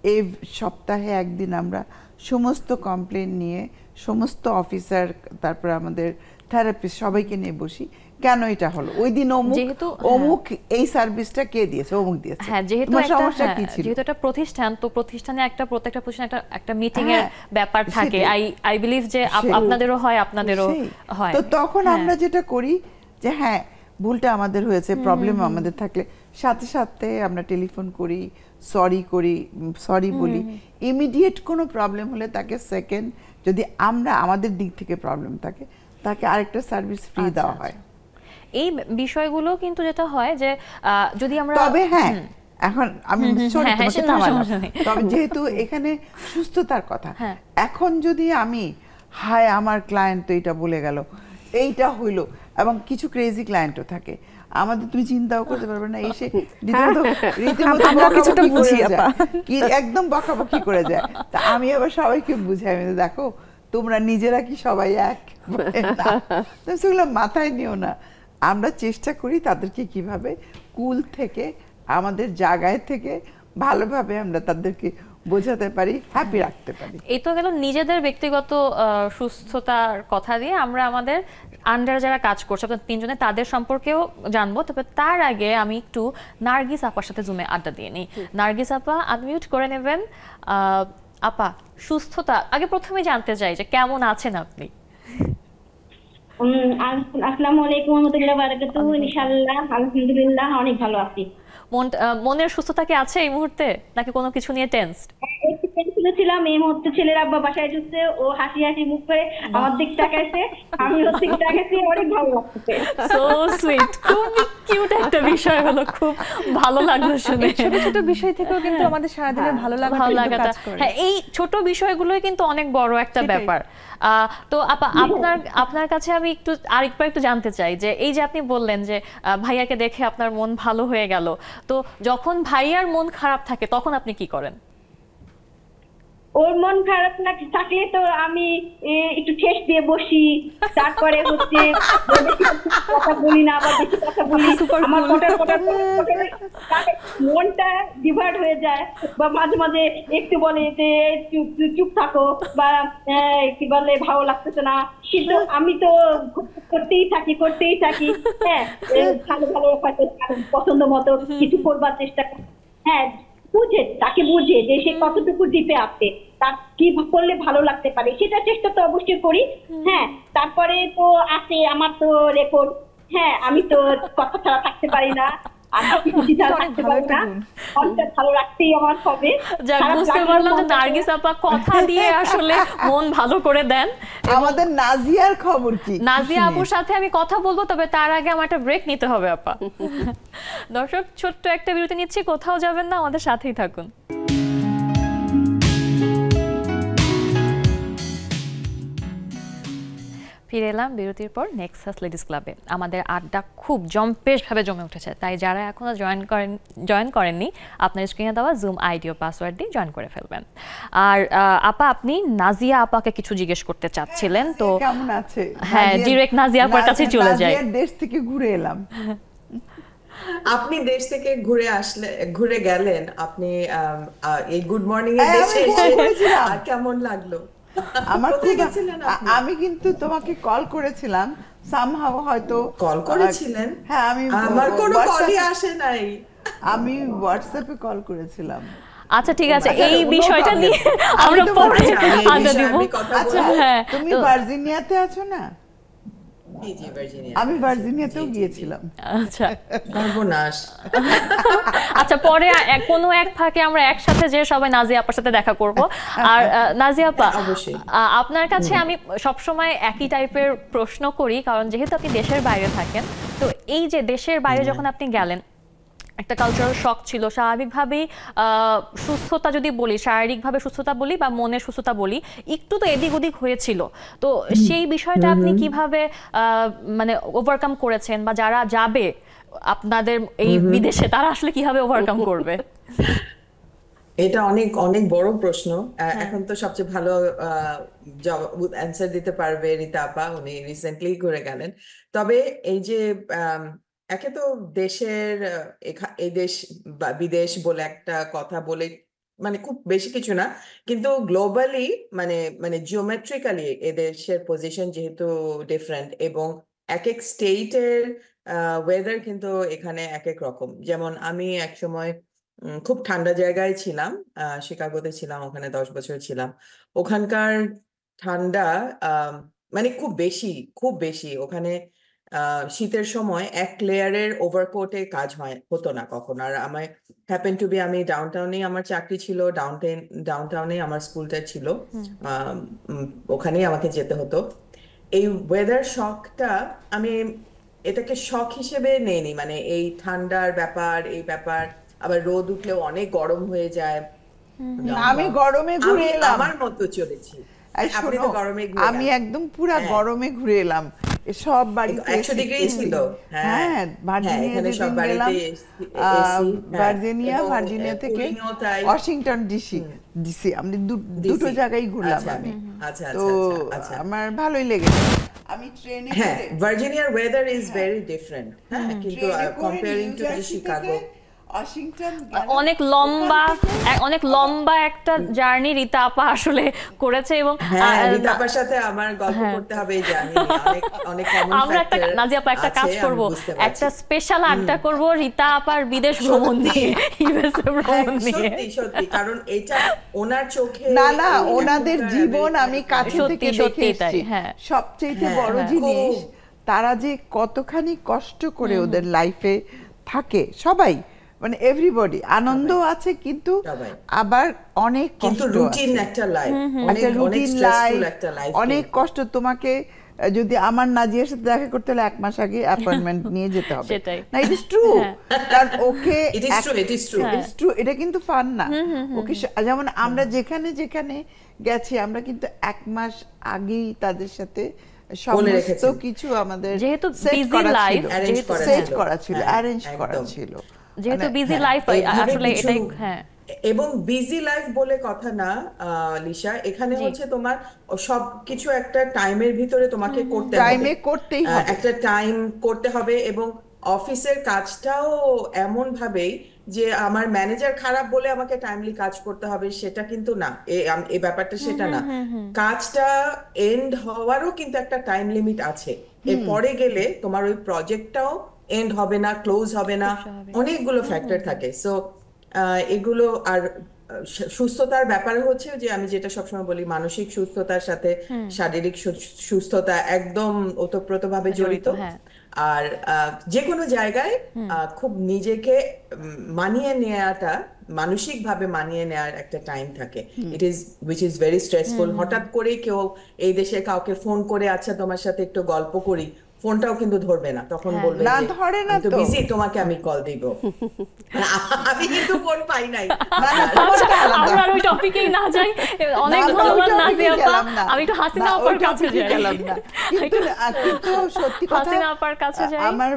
এই সপ্তাহে একদিন আমরা সমস্ত কমপ্লেন নিয়ে সমস্ত অফিসার তারপর আমাদের থেরাপিস্ট সবাইকে নিয়ে বসি কেন এটা হলো? ওই দিন অমুক যেহেতু, হ্যাঁ। অমুক এই সার্ভিসটা কে দিয়েছে? অমুক দিয়েছে। হ্যাঁ যেহেতু সমস্যা হ্যাঁ, কি ছিল? যেহেতু একটা প্রতিষ্ঠান তো প্রতিষ্ঠানে একটা প্রত্যেকটা প্রতিষ্ঠানে একটা একটা মিটিং এর হ্যাঁ, ব্যাপার থাকে। আই আই বিলিভ যে আপনাদেরও হয় আপনাদেরও হয়। তো তখন হ্যাঁ। আমরা যেটা করি যে হ্যাঁ ভুলটা আমাদের হয়েছে প্রবলেম আমাদের থাকলে। সাথে সাথে আমরা টেলিফোন করি সরি করি সরি বলি। ইমিডিয়েট কোনো প্রবলেম হলে তাকে সেকেন্ড যদি আমরা আমাদের দিক থেকে প্রবলেম থাকে তাকে আরেকটা সার্ভিস ফ্রি আচ্ছা, দেওয়া আচ্ছা। হয়। এই বিষয়গুলো কিন্তু যেটা হয় যে যদি আমরা তবে হ্যাঁ এখন আমি হ্যাঁ, হ্যাঁ। তবে যেহেতু এখানে সুস্থতার কথা হ্যাঁ। এখন যদি আমি হায় আমার ক্লায়েন্ট তো এটা বলে গেল এইটা হইল এবং কিছু ক্রেজি ক্লায়েন্টও থাকে। আমাদের তুমি চিন্তাও করতে পারবে না এসে কিছুটা বুঝি, কি একদম বকাবকি করে যায়। তা আমি আবার সবাইকে বুঝাই আমি দেখো তোমরা নিজেরা কি সবাই এক? সেগুলো মাথায় নিও না। আমরা চেষ্টা করি তাদেরকে কীভাবে কুল থেকে আমাদের জায়গায় থেকে ভালোভাবে আমরা তাদেরকে বোঝাতে পারি হ্যাপি রাখতে পারি। এই তো গেল নিজেদের ব্যক্তিগত আহ, সুস্থতার কথা দিয়ে আমরা আমাদের আন্ডার যারা কাজ করছে আপনার তিনজনে তাদের সম্পর্কেও জানব। তবে তার আগে আমি একটু নার্গিস আপার সাথে জুমে আড্ডা দিয়ে নিই। নার্গিস আপা আনমিউট করে নেবেন। আপা সুস্থতা আগে প্রথমে জানতে চাই যে কেমন আছেন আপনি? আসসালামু আলাইকুম রহমতুল্লাহ বারাকাতুহু ইনশাআল্লাহ আলহামদুলিল্লাহ অনেক ভালো আছি। মন মনের সুস্থতা কি আছে এই মুহূর্তে? নাকি কোনো কিছু নিয়ে টেন্স একটু ছিলাম এই মুহূর্তে ছেলের আব্বা বাসায় ঢুকছে ও হাসি হাসি মুখ করে আমার দিক তাকাইছে। আমি ওর দিক তাকাইছি অনেক ভালো লাগছে। সো সুইট খুব কিউট একটা বিষয় হলো খুব ভালো লাগল শুনে। ছোট ছোট বিষয় থেকেও কিন্তু আমাদের সারাদিনের ভালো লাগা ভালো লাগাটা। হ্যাঁ এই ছোট বিষয়গুলোই কিন্তু অনেক বড় একটা ব্যাপার। আহ, তো আপা আপনার আপনার কাছে আমি একটু আরেকবার একটু জানতে চাই যে এই যে আপনি বললেন যে আহ, ভাইয়াকে দেখে আপনার মন ভালো হয়ে গেল। তো যখন ভাইয়ার মন খারাপ থাকে তখন আপনি কি করেন? ওর মন খারাপ না থাকলে তো আমি একটু ঠেস দিয়ে বসি। তারপরে হচ্ছে কথা বলি না আবার বেশি কথা বলি। আমার পটার তাতে মনটা ডিভার্ট হয়ে যায়। বা মাঝে মাঝে একটু বলে যে চুপ চুপ থাকো। বা কি বলে ভালো লাগতেছে না। কিন্তু আমি তো করতেই থাকি করতেই থাকি। হ্যাঁ ভালো ভালো পছন্দ মতো কিছু করবার চেষ্টা হ্যাঁ বুঝে তাকে বুঝে যে সে কতটুকু ডিপে আছে। তার কি করলে ভালো লাগতে পারে সেটা চেষ্টা তো অবশ্যই করি। হ্যাঁ তারপরে তো আছে আমার তো রেকর্ড। হ্যাঁ আমি তো কথা ছাড়া থাকতে পারি না। আর কিছু ছাড়া অনেক থাকতে ভালো পারি একটা না। গুণ। মনটা ভালো রাখতেই আমার হবে। বুঝতে পারলাম যে নার্গিস আপা কথা দিয়ে আসলে মন ভালো করে দেন। আমাদের নাজিয়ার খবর কি? নাজিয়া। আপুর সাথে আমি কথা বলব তবে তার আগে আমার একটা ব্রেক নিতে হবে আপা। দর্শক ছোট্ট একটা বিরতি নিচ্ছি কোথাও যাবেন না আমাদের সাথেই থাকুন। ফিরে এলাম বিরতির পর নেক্সাস লেডিস ক্লাবে আমাদের আড্ডা খুব জম্পেশভাবে জমে উঠেছে তাই যারা এখনও জয়েন করেন জয়েন করেননি আপনার স্ক্রিনে দেওয়া জুম আইডি ও পাসওয়ার্ড দিয়ে জয়েন করে ফেলবেন। আর আপা আপনি নাজিয়া আপাকে কিছু জিজ্ঞেস করতে চাচ্ছিলেন তো কেমন আছে? হ্যাঁ, direct নাজিয়া আপার কাছে চলে যাই। দেশ থেকে ঘুরে এলাম। আপনি দেশ থেকে ঘুরে আসলে ঘুরে গেলেন আপনি এই গুড মর্নিং এর হ্যাঁ, দেশে এসে আর কেমন লাগল? আমার? আমি কিন্তু তোমাকে কল করেছিলাম সামহাও হয়তো কল করেছিলেন হ্যাঁ আমি আমার কোনো কলই আসে নাই আমি হোয়াটসঅ্যাপে কল করেছিলাম আচ্ছা ঠিক আছে আচ্ছা, এই বিষয়টা. নিয়ে আমি আমরা পরে আড্ডা দিব আচ্ছা হ্যাঁ তুমি ভার্জিনিয়াতে আছো না। আমি ভার্জিনিয়াতেও গিয়েছিলাম। আচ্ছা। সর্বনাশ। আচ্ছা পরে এক- কোনো এক ফাঁকে আমরা একসাথে যে সবাই নাজিয়া আপার সাথে দেখা করব। আর আহ, নাজিয়া আপা অবশ্যই। আহ, আপনার কাছে আমি সবসময় একই টাইপের প্রশ্ন করি কারণ যেহেতু আপনি দেশের বাইরে থাকেন তো এই যে দেশের বাইরে যখন আপনি গেলেন একটা কালচারাল শক ছিল। স্বাভাবিকভাবেই আহ, সুস্থতা যদি বলি শারীরিকভাবে সুস্থতা বলি বা মনের সুস্থতা বলি একটু তো এদিক ওদিক হয়েছিল। তো সেই বিষয়টা আপনি কীভাবে আহ, মানে ওভারকাম করেছেন বা যারা যাবে আপনাদের এই বিদেশে তারা আসলে কীভাবে ওভারকাম করবে? এটা অনেক অনেক বড় প্রশ্ন। এখন তো সবচেয়ে ভালো অ্যান্সার দিতে পারবে রীতা আপা। উনি রিসেন্টলি ঘুরে গেলেন। তবে এই যে একে তো দেশের এই দেশ বা বিদেশ বলে একটা কথা বলে মানে খুব বেশি কিছু না কিন্তু গ্লোবালি মানে মানে জিওমেট্রিক্যালি এদেশের পজিশন যেহেতু ডিফারেন্ট এবং এক এক স্টেটের ওয়েদার কিন্তু এখানে এক এক রকম। যেমন আমি এক সময় খুব ঠান্ডা জায়গায় ছিলাম আহ, শিকাগোতে ছিলাম ওখানে দশ বছর ছিলাম। ওখানকার ঠান্ডা মানে খুব বেশি খুব বেশি। ওখানে শীতের সময় এক লেয়ারের ওভারকোটে কাজ হয় হতো না কখনো। আর আমার হ্যাপেন টু বি আমি ডাউনটাউনেই আমার চাকরি ছিল ডাউনটাউন ডাউনটাউনে আমার স্কুলটা ছিল। ওখানেই আমাকে যেতে হতো। এই ওয়েদার শখটা আমি এটাকে শখ হিসেবে নেইনি মানে এই ঠান্ডার ব্যাপার এই ব্যাপার আবার রোদ উঠলেও অনেক গরম হয়ে যায়। আমি গরমে ঘুরে আমার মতো চলেছি। তো আমি একদম পুরা হ্যাঁ। গরমে ঘুরে এলাম। সব বাড়িতে একশো ডিগ্রি ছিল। হ্যাঁ। হ্যাঁ ভার্জিনিয়া আহ, হ্যাঁ, ভার্জিনিয়া থেকে। ওয়াশিংটন ডিসি ডিসি আমি দুটো জায়গায় ঘুরলাম আচ্ছা, আমি। আচ্ছা তো আচ্ছা আচ্ছা। আমার ভালোই লেগেছে। আমি ট্রেনে হ্যাঁ ভার্জিনিয়ার ওয়েদার ইজ ভেরি ডিফারেন্ট হ্যাঁ কিন্তু কম্পেয়ারিং টু শিকাগো। অনেক লম্বা অনেক লম্বা একটা জার্নি রীতা আপা আসলে করেছে এবং হ্যাঁ রীতা আপার সাথে আমার গল্প করতে হবে জানি অনেক অনেক আমরা একটা নাজিয়া আপা একটা কাজ করব। একটা স্পেশাল আড্ডা করব রীতা আপার বিদেশ ভ্রমণ নিয়ে ইউএসএ ভ্রমণ নিয়ে। হ্যাঁ, সত্যি সত্যি। কারণ এটা ওনার চোখে না না ওনাদের জীবন আমি কাছে সত্যি, থেকে দেখে এসেছি। হ্যাঁ। সবচেয়ে হ্যাঁ, বড় হ্যাঁ। জিনিস তারা যে কতখানি কষ্ট করে ওদের লাইফে থাকে সবাই মানে এভরিবডি আনন্দ আছে কিন্তু আবার অনেক কিন্তু রুটিন একটা লাইফ অনেক একটা রুটিন লাইফ অনেক কষ্ট। তোমাকে যদি আমার নাজিয়ার সাথে দেখা করতে হলে এক মাস আগে অ্যাপয়েন্টমেন্ট নিয়ে যেতে হবে। না ইট ইজ ট্রু কারণ ওকে It is true, it is true. এটা কিন্তু ফান না। ওকে যেমন আমরা যেখানে যেখানে গেছি আমরা কিন্তু এক মাস আগেই তাদের সাথে সমস্ত কিছু আমাদের যেহেতু busy করা ছিল, হ্যাঁ, অ্যারেঞ্জ করা ছিল। যেহেতু বিজি লাইফ আসলে এটাই হ্যাঁ। এবং বিজি লাইফ বলে কথা না আহ, লিসা। এখানে হচ্ছে তোমার সব কিছু একটা টাইমের ভিতরে তোমাকে করতে হবে। টাইমে করতেই হবে। একটা টাইম করতে হবে এবং অফিসের কাজটাও এমন ভাবেই যে আমার ম্যানেজার খারাপ বলে আমাকে টাইমলি কাজ করতে হবে সেটা কিন্তু না। এ ব্যাপারটা সেটা না। কাজটা এন্ড হওয়ারও কিন্তু একটা টাইম লিমিট আছে। এর পরে গেলে তোমার ওই প্রজেক্টটাও এন্ড হবে না ক্লোজ হবে না অনেকগুলো ফ্যাক্টর থাকে। সো এগুলো আর সুস্থতার ব্যাপার হচ্ছে যে আমি যেটা সবসময় বলি মানসিক সুস্থতার সাথে শারীরিক সুস্থতা একদম ওতপ্রোতভাবে জড়িত হ্যাঁ। আর যে কোনো জায়গায় খুব নিজেকে মানিয়ে নেওয়াটা মানসিক ভাবে মানিয়ে নেওয়ার একটা টাইম থাকে। It is which is very stressful হঠাৎ করে কেউ এই দেশে কাউকে ফোন করে আচ্ছা তোমার সাথে একটু গল্প করি। ফোনটাও কিন্তু ধরবে না। তখন হ্যাঁ। বলবে না, ধরে না তো। বিজি তোমাকে আমি কল দিব। আমি কিন্তু ফোন পাই নাই। আমরা আর ওই টপিকেই না যাই অনেক ধন্যবাদ নাজিয়া আপা আমি একটু হাসিনা আপার কাছে যাই। গেলাম না। কিন্তু কিন্তু সত্যি কথা হাসিনা আপার কাছে যাই। আমার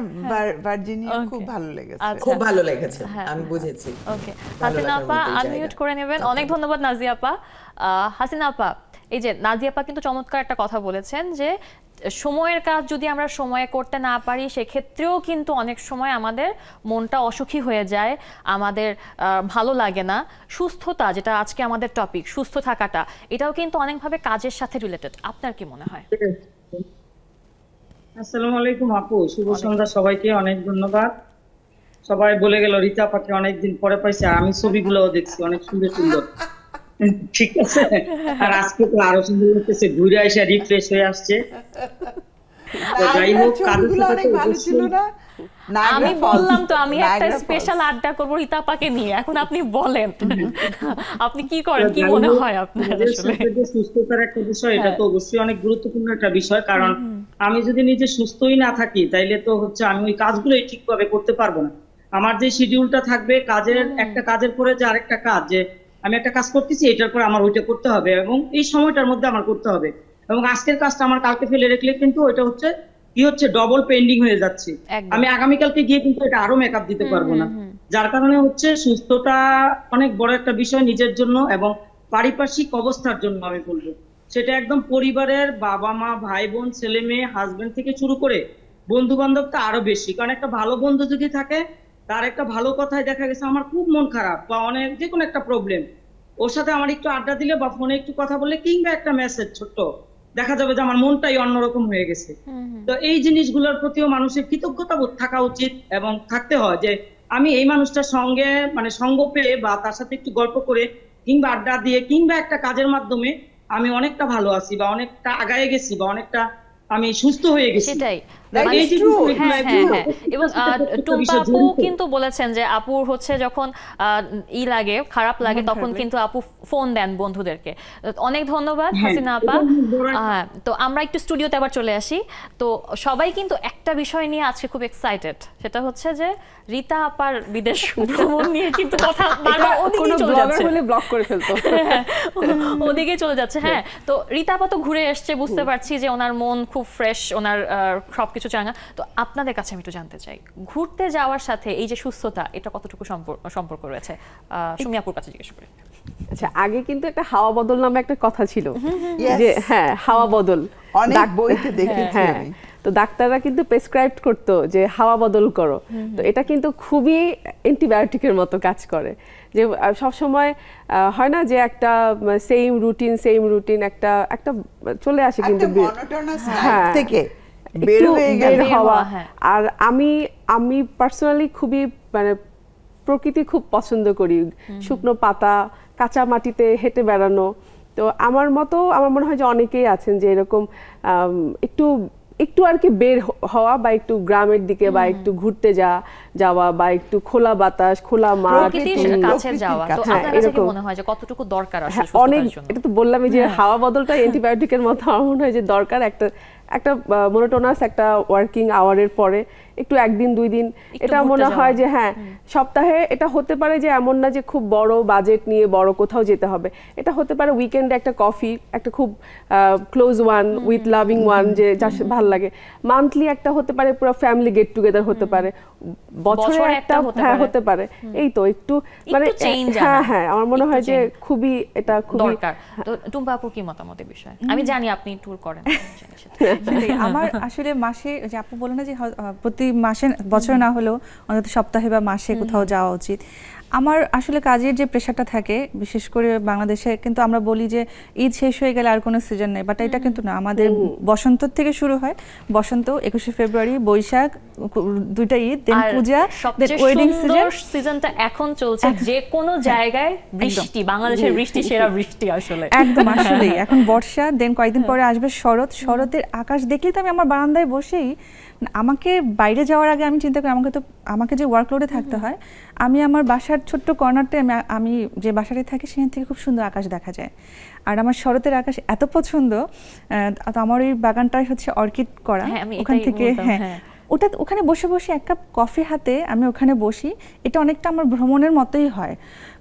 ভার্জিনিয়া খুব ভালো লেগেছে। আচ্ছা। খুব ভালো লেগেছে। আমি বুঝেছি। ওকে হাসিনা আপা আনমিউট করে নেবেন। অনেক ধন্যবাদ নাজিয়া আপা। হাসিনা আপা এই যে নাজিয়া আপা কিন্তু চমৎকার একটা কথা বলেছেন যে সময়ের কাজ যদি আমরা সময়ে করতে না পারি সেক্ষেত্রেও কিন্তু অনেক সময় আমাদের মনটা অসুখী হয়ে যায় আমাদের ভালো লাগে না। সুস্থতা যেটা আজকে আমাদের টপিক সুস্থ থাকাটা এটাও কিন্তু অনেকভাবে কাজের সাথে রিলেটেড আপনার কি মনে হয়? আসসালামু আলাইকুম আপু শুভ সন্ধ্যা সবাইকে অনেক ধন্যবাদ। সবাই বলে গেল রীতা পাকে অনেকদিন পরে পাইছে আমি ছবিগুলোও দেখছি অনেক সুন্দর সুন্দর। ঠিক আছে। আর আজকে তো আরও সুন্দর লাগতেছে ঘুরে এসে রিফ্রেশ হয়ে আসছে। যাই হোক সাথে ভালো ছিল না? আমি বললাম তো আমি একটা স্পেশাল আড্ডা করব রিতাপাকে নিয়ে। এখন আপনি বলেন। আপনি কি করেন? কি মনে হয় আপনার আসলে? সুস্থতার একটা বিষয় এটা হ্যাঁ। তো অবশ্যই অনেক গুরুত্বপূর্ণ একটা বিষয়। কারণ আমি যদি নিজে সুস্থই না থাকি তাইলে তো হচ্ছে আমি ওই কাজগুলোই ঠিকভাবে করতে পারব না। আমার যে শিডিউলটা থাকবে কাজের একটা কাজের পরে যে আরেকটা কাজ যে আমি একটা কাজ করতেছি এটার পর আমার ওইটা করতে হবে এবং এই সময়টার মধ্যে আমার করতে হবে। এবং আজকের কাজটা আমার কালকে ফেলে রাখলে কিন্তু ওইটা হচ্ছে কি হচ্ছে ডবল পেন্ডিং হয়ে যাচ্ছে। আমি আগামীকালকে গিয়ে কিন্তু এটা আরও মেকআপ দিতে পারব না। যার কারণে হচ্ছে সুস্থতা অনেক বড় একটা বিষয় নিজের জন্য এবং পারিপার্শ্বিক অবস্থার জন্য আমি বলব। সেটা একদম পরিবারের বাবা মা ভাই বোন ছেলে মেয়ে হাজবেন্ড থেকে শুরু করে বন্ধু বান্ধব তো আরও বেশি। কারণ একটা ভালো বন্ধু যদি থাকে তার একটা ভালো কথায় দেখা গেছে আমার খুব মন খারাপ বা অনেক যে কোনো একটা প্রবলেম ওর সাথে আমার একটু আড্ডা দিলে বা ফোনে একটু কথা বললে কিংবা একটা মেসেজ ছোট্ট দেখা যাবে যে আমার মনটাই অন্যরকম হয়ে গেছে। তো এই জিনিসগুলোর প্রতিও মানুষের কৃতজ্ঞতা বোধ থাকা উচিত এবং থাকতে হয় যে আমি এই মানুষটার সঙ্গে মানে সঙ্গ পেয়ে বা তার সাথে একটু গল্প করে কিংবা আড্ডা দিয়ে কিংবা একটা কাজের মাধ্যমে আমি অনেকটা ভালো আছি বা অনেকটা আগায়ে গেছি বা অনেকটা আমি সুস্থ হয়ে গেছি। সেটাই। মানে- is হ্যাঁ হ্যাঁ হ্যাঁ। এবং কিন্তু বলেছেন যে আপুর হচ্ছে যখন ই লাগে খারাপ লাগে তখন কিন্তু আপু ফোন দেন বন্ধুদেরকে। অনেক ধন্যবাদ হাসিনা আপা। তো আমরা একটু স্টুডিওতে আবার চলে আসি। তো সবাই কিন্তু একটা বিষয় নিয়ে আজকে খুব এক্সাইটেড সেটা হচ্ছে যে রীতা আপার বিদেশ ভ্রমণ নিয়ে কিন্তু কথা বারবার কোনো ওদিকেই চলে যাচ্ছে। হলে ব্লক করে ফেলতো। হ্যাঁ, ওদিকে চলে যাচ্ছে হ্যাঁ। তো রীতা আপা তো ঘুরে এসছে বুঝতে পারছি যে ওনার মন খুব ফ্রেশ ওনার আহ, সবকিছু চাঙ্গা তো আপনাদের কাছে আমি একটু জানতে চাই ঘুরতে যাওয়ার সাথে এই যে সুস্থতা এটা কতটুকু সম্পর্ক সম্পর্ক রয়েছে? আহ, সুমি আপুর কাছে জিজ্ঞেস করি। আচ্ছা আগে কিন্তু একটা হাওয়া বদল নামে একটা কথা ছিল। যে হ্যাঁ হাওয়া বদল। অনেক বইতে দেখেছি হ্যাঁ আমি। তো ডাক্তাররা কিন্তু প্রেসক্রাইব করতো যে হাওয়া বদল করো। তো এটা কিন্তু খুবই অ্যান্টিবায়োটিকের মতো কাজ করে। যে সব সময় হয় না যে একটা সেম রুটিন সেম রুটিন একটা একটা চলে আসে কিন্তু হ্যাঁ। থেকে। বের হয়ে গেলে। হওয়া হ্যাঁ। আর আমি আমি পার্সোনালি খুবই মানে প্রকৃতি খুব পছন্দ করি। শুকনো পাতা কাঁচা মাটিতে হেঁটে বেড়ানো। তো আমার মতো আমার মনে হয় যে অনেকেই আছেন যে এরকম একটু একটু আর কি বের হওয়া বা একটু গ্রামের দিকে বা একটু ঘুরতে যা যাওয়া বা একটু খোলা বাতাস খোলা মাঠ প্রকৃতির কাছে যাওয়া। তো আপনার কাছে কি মনে হয় যে কতটুকু দরকার আসলে হ্যাঁ, অনেক জন্য? এটা তো বললামই যে হাওয়া বদলটা অ্যান্টিবায়োটিকের মতো আমার মনে হয় যে দরকার একটা একটা মনোটোনাস একটা ওয়ার্কিং আওয়ারের পরে একটু একদিন দুই দিন। এটা মনে হয় যে হ্যাঁ সপ্তাহে এটা হতে পারে যে এমন না যে খুব বড় বাজেট নিয়ে বড় কোথাও যেতে হবে। এটা হতে পারে উইকেন্ডে একটা কফি একটা খুব close one with loving one যে সাথে ভালো লাগে। মান্থলি একটা হতে পারে পুরো ফ্যামিলি গেট টুগেদার হতে পারে। বছরে একটা হ্যাঁ পারে। হতে পারে। এই তো একটু মানে হ্যাঁ হ্যাঁ আমার মনে হয় যে খুবই এটা খুবই দরকার। তো টুম্পা আপুর কি মতামত এই বিষয়ে? আমি জানি আপনি ট্যুর করেন। আমার আসলে মাসে যে আপু বলো না যে প্রতি মাসে বছরে না হলেও অন্তত সপ্তাহে বা মাসে কোথাও যাওয়া উচিত। আমার আসলে কাজের যে প্রেশারটা থাকে বিশেষ করে বাংলাদেশে কিন্তু আমরা বলি যে ঈদ শেষ হয়ে গেলে আর কোনো সিজন নেই বাট এটা কিন্তু না। আমাদের বসন্ত থেকে শুরু হয়। বসন্ত একুশে ফেব্রুয়ারি বৈশাখ দুইটা Eid then Puja wedding season সিজনটা এখন চলছে যে কোনো জায়গায় বৃষ্টি বাংলাদেশের বৃষ্টি সেরা বৃষ্টি আসলে। একদম আসলেই। এখন বর্ষা দেন কয়েকদিন পরে আসবে শরৎ। শরতের আকাশ দেখলেই তো আমি আমার বারান্দায় বসেই আমাকে বাইরে যাওয়ার আগে আমি চিন্তা করি আমাকে তো আমাকে যে ওয়ার্কলোডে থাকতে হয় আমি আমার বাসার ছোট্ট কর্নারটায় আমি আমি যে বাসাটাই থাকি সেখান থেকে খুব সুন্দর আকাশ দেখা যায়। আর আমার শরতের আকাশ এত পছন্দ তো আমার ওই বাগানটাই হচ্ছে অর্কিড করা হ্যাঁ, ওখান থেকে হ্যাঁ। হ্যাঁ। ওটা ওখানে বসে বসে এক কাপ কফি হাতে আমি ওখানে বসি। এটা অনেকটা আমার ভ্রমণের মতোই হয়।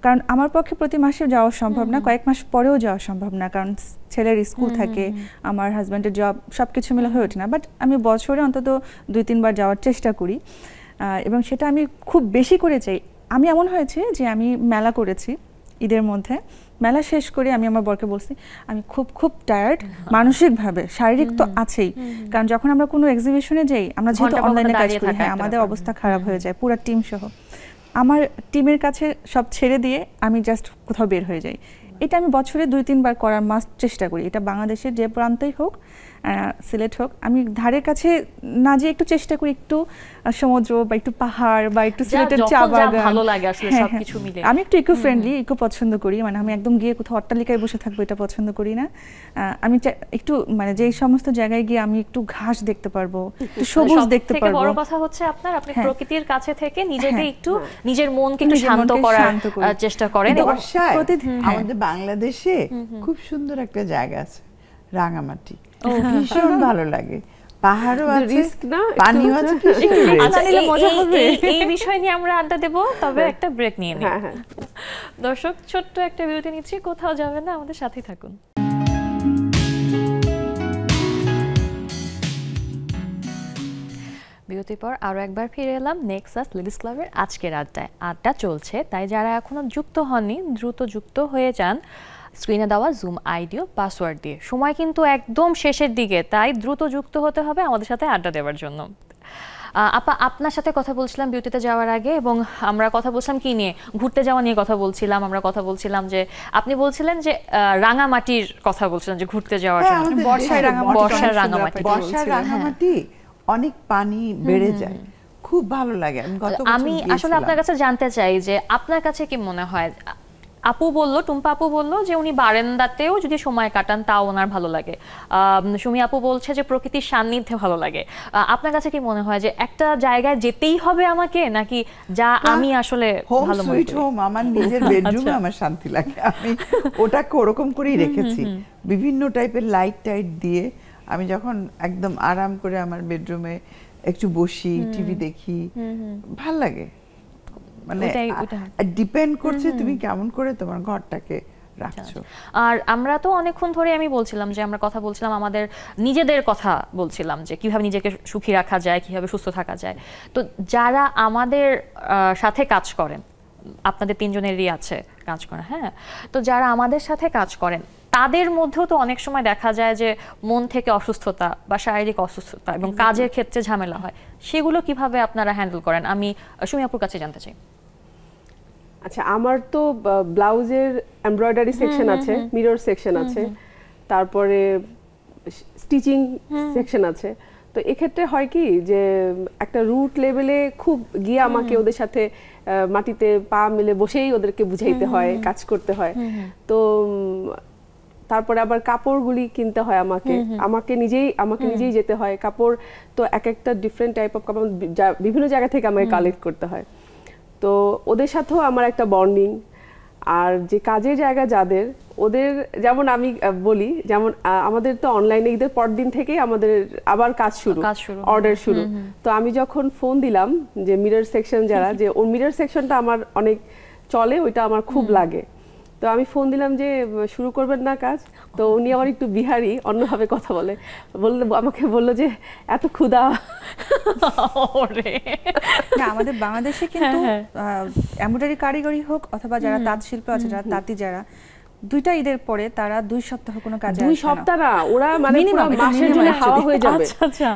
কারণ আমার পক্ষে প্রতি মাসে যাওয়া সম্ভব না কয়েক মাস পরেও যাওয়া সম্ভব না। কারণ ছেলের স্কুল থাকে আমার হাজব্যান্ডের জব সব কিছু মিলে হয়ে ওঠে না। বাট আমি বছরে অন্তত দুই তিনবার যাওয়ার চেষ্টা করি। এবং সেটা আমি খুব বেশি করে চাই। আমি এমন হয়েছে যে আমি মেলা করেছি ঈদের মধ্যে। মেলা শেষ করে আমি আমার বরকে বলছি আমি খুব খুব টায়ার্ড মানসিকভাবে শারীরিক তো আছেই। কারণ যখন আমরা কোনো এক্সিবিশনে যাই আমরা যেহেতু অনলাইনে কাজ করি হ্যাঁ আমাদের অবস্থা খারাপ হয়ে যায় পুরো টিম সহ। আমার টিমের কাছে সব ছেড়ে দিয়ে আমি জাস্ট কোথাও বের হয়ে যাই। এটা আমি বছরে দুই তিনবার করার মাস চেষ্টা করি। এটা বাংলাদেশের যে প্রান্তেই হোক সিলেট হোক আমি ধারের কাছে না যে একটু চেষ্টা করি একটু সমুদ্র বা একটু পাহাড় বা একটু সিলেটের চা বাগান ভালো লাগে আসলে হ্যাঁ, সবকিছু হ্যাঁ। মিলে। আমি একটু ইকো ফ্রেন্ডলি ইকো পছন্দ করি মানে আমি একদম গিয়ে কোথাও অট্টালিকায় বসে থাকব এটা পছন্দ করি না আমি একটু মানে যেই সমস্ত জায়গায় গিয়ে আমি একটু ঘাস দেখতে পারব একটু সবুজ দেখতে পারব বড় কথা হচ্ছে আপনার আপনি হ্যাঁ। প্রকৃতির কাছে থেকে নিজেকে। একটু নিজের মনকে একটু শান্ত করার চেষ্টা করেন। আমাদের বাংলাদেশে খুব সুন্দর একটা জায়গা আছে রাঙামাটি ভীষণ ভালো লাগে। পাহাড়ও আছে না, পানিও আছে কিসের আচ্ছা নিলে মজা হবে। এই- বিষয় নিয়ে আমরা আড্ডা দেব তবে একটা ব্রেক নিয়ে নিই। হ্যাঁ হ্যাঁ। দর্শক ছোট্ট একটা বিরতি নিচ্ছি কোথাও যাবেন না আমাদের সাথেই থাকুন। বিরতির পর আরও একবার ফিরে এলাম নেক্সাস লেডিস ক্লাবের আজকের আড্ডায়। আড্ডা চলছে তাই যারা এখনও যুক্ত হননি দ্রুত যুক্ত হয়ে যান। স্ক্রিনে দেওয়া জুম আইডি ও পাসওয়ার্ড দিয়ে। সময় কিন্তু একদম শেষের দিকে তাই দ্রুত যুক্ত হতে হবে আমাদের সাথে আড্ডা দেওয়ার জন্য। আপা আপনার সাথে কথা বলছিলাম বিউটিতে যাওয়ার আগে এবং আমরা কথা বলছিলাম কি নিয়ে? ঘুরতে যাওয়া নিয়ে কথা বলছিলাম আমরা কথা বলছিলাম যে আপনি বলছিলেন যে আহ, রাঙামাটির কথা বলছিলেন যে ঘুরতে যাওয়ার হ্যাঁ, জন্য। বর্ষায় বর্ষার অনেক সুন্দর রাঙামাটি। বর্ষার হ্যাঁ। রাঙামাটি অনেক পানি বেড়ে যায়। খুব ভালো লাগে। আমি গত বছর আমি আসলে আপনার কাছে জানতে চাই যে আপনার কাছে কি মনে হয়? আপু বলল টুম্পা আপু বলল যে উনি বারান্দাতেও যদি সময় কাটান তাও ওনার ভালো লাগে। সুমি আপু বলছে যে প্রকৃতির সান্নিধ্যে ভালো লাগে। আপনার কাছে কি মনে হয় যে একটা জায়গায় যেতেই হবে আমাকে নাকি যা আমি আসলে ভালো সুইট হোম আমার নিজের বেডরুমে আমার শান্তি লাগে। আমি ওটাকে ওরকম করেই রেখেছি। বিভিন্ন টাইপের লাইট টাইট দিয়ে আমি যখন একদম আরাম করে আমার বেডরুমে একটু বসি টিভি দেখি ভালো লাগে। মানে ডিপেন্ড করছে তুমি কেমন করে তোমার ঘরটাকে রাখছো। আর আমরা তো অনেকক্ষণ ধরে আমি বলছিলাম যে আমরা কথা বলছিলাম আমাদের নিজেদের কথা বলছিলাম যে কীভাবে নিজেকে সুখী রাখা যায় কীভাবে সুস্থ থাকা যায়। তো যারা আমাদের সাথে কাজ করেন আপনাদের তিনজনেরই আছে কাজ করা হ্যাঁ? তো যারা আমাদের সাথে কাজ করেন তাদের মধ্যেও তো অনেক সময় দেখা যায় যে মন থেকে অসুস্থতা বা শারীরিক অসুস্থতা এবং কাজের ক্ষেত্রে ঝামেলা হয় সেগুলো কীভাবে আপনারা হ্যান্ডেল করেন? আমি সুমি আপুর কাছে জানতে চাই। আচ্ছা আমার তো ব্লাউজের এমব্রয়ডারি সেকশন আছে মিরর সেকশন আছে তারপরে স্টিচিং সেকশন আছে। তো এক্ষেত্রে হয় কি যে একটা রুট লেভেলে খুব গিয়ে আমাকে ওদের সাথে মাটিতে পা মেলে বসেই ওদেরকে বুঝাইতে হয় কাজ করতে হয়। তো তারপরে আবার কাপড়গুলি কিনতে হয় আমাকে। আমাকে নিজেই আমাকে নিজেই যেতে হয়। কাপড় তো এক একটা ডিফারেন্ট টাইপ অফ কাপড় বিভিন্ন জায়গা থেকে আমাকে কালেক্ট করতে হয়। তো ওদের সাথেও আমার একটা বন্ডিং আর যে কাজের জায়গা যাদের ওদের যেমন আমি বলি যেমন আমাদের তো অনলাইনে ঈদের পর দিন থেকেই আমাদের আবার কাজ শুরু কাজ শুরু, অর্ডার শুরু। তো আমি যখন ফোন দিলাম যে মিরর সেকশন যারা যে ওর মিরর সেকশনটা আমার অনেক চলে ওইটা আমার খুব লাগে। তো আমি ফোন দিলাম যে শুরু করবেন না কাজ? তো উনি আমার একটু বিহারি অন্যভাবে কথা বলে। বললে আমাকে বলল যে এত ক্ষুধা। না আমাদের বাংলাদেশে কিন্তু এমব্রয়ডারি কারিগরি হোক অথবা যারা তাঁত শিল্প আছে যারা তাঁতি যারা দুইটা ঈদের পরে তারা দুই সপ্তাহ কোনো কাজে দুই সপ্তাহ না ওরা মানে পুরো মাসের জন্য হাওয়া হয়ে যাবে। আচ্ছা আচ্ছা।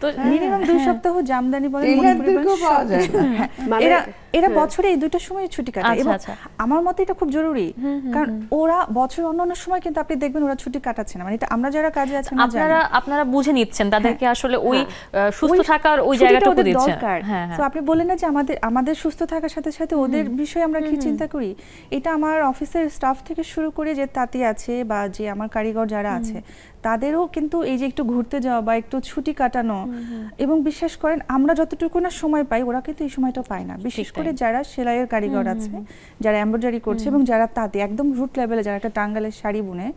তো মিনিমাম দুই সপ্তাহ জামদানি বলেন টেইলারদেরকেও পাওয়া যায় হ্যাঁ, মানে- এরা এরা বছরে এই দুইটা সময় ছুটি কাটায় আচ্ছা, এবং আচ্ছা। আমার মতে এটা খুব জরুরি। কারণ ওরা বছর অন্যান্য সময় কিন্তু আপনি দেখবেন ওরা ছুটি কাটাচ্ছে না। মানে এটা আমরা যারা কাজে আছি আমরা আপনারা আপনারা বুঝে নিচ্ছেন তাদেরকে আসলে ওই সুস্থ থাকার ওই ছুটিটা জায়গাটুকু ওদের দিচ্ছেন। দরকার। হ্যাঁ হ্যাঁ। তো আপনি বললেন না যে আমাদের আমাদের সুস্থ থাকার সাথে সাথে ওদের বিষয়ে আমরা কি চিন্তা করি? এটা আমার অফিসের স্টাফ থেকে শুরু শুরু করে যে তাঁতি আছে বা যে আমার কারিগর যারা আছে তাদেরও কিন্তু এই যে একটু ঘুরতে যাওয়া বা একটু ছুটি কাটানো এবং বিশ্বাস করেন আমরা যতটুকু না সময় পাই ওরা কিন্তু এই সময়টা পায় না। বিশেষ করে যারা সেলাইয়ের কারিগর আছে যারা এমব্রয়ডারি করছে এবং যারা তাঁতি একদম রুট লেভেলে যারা একটা টাঙ্গালের শাড়ি বুনে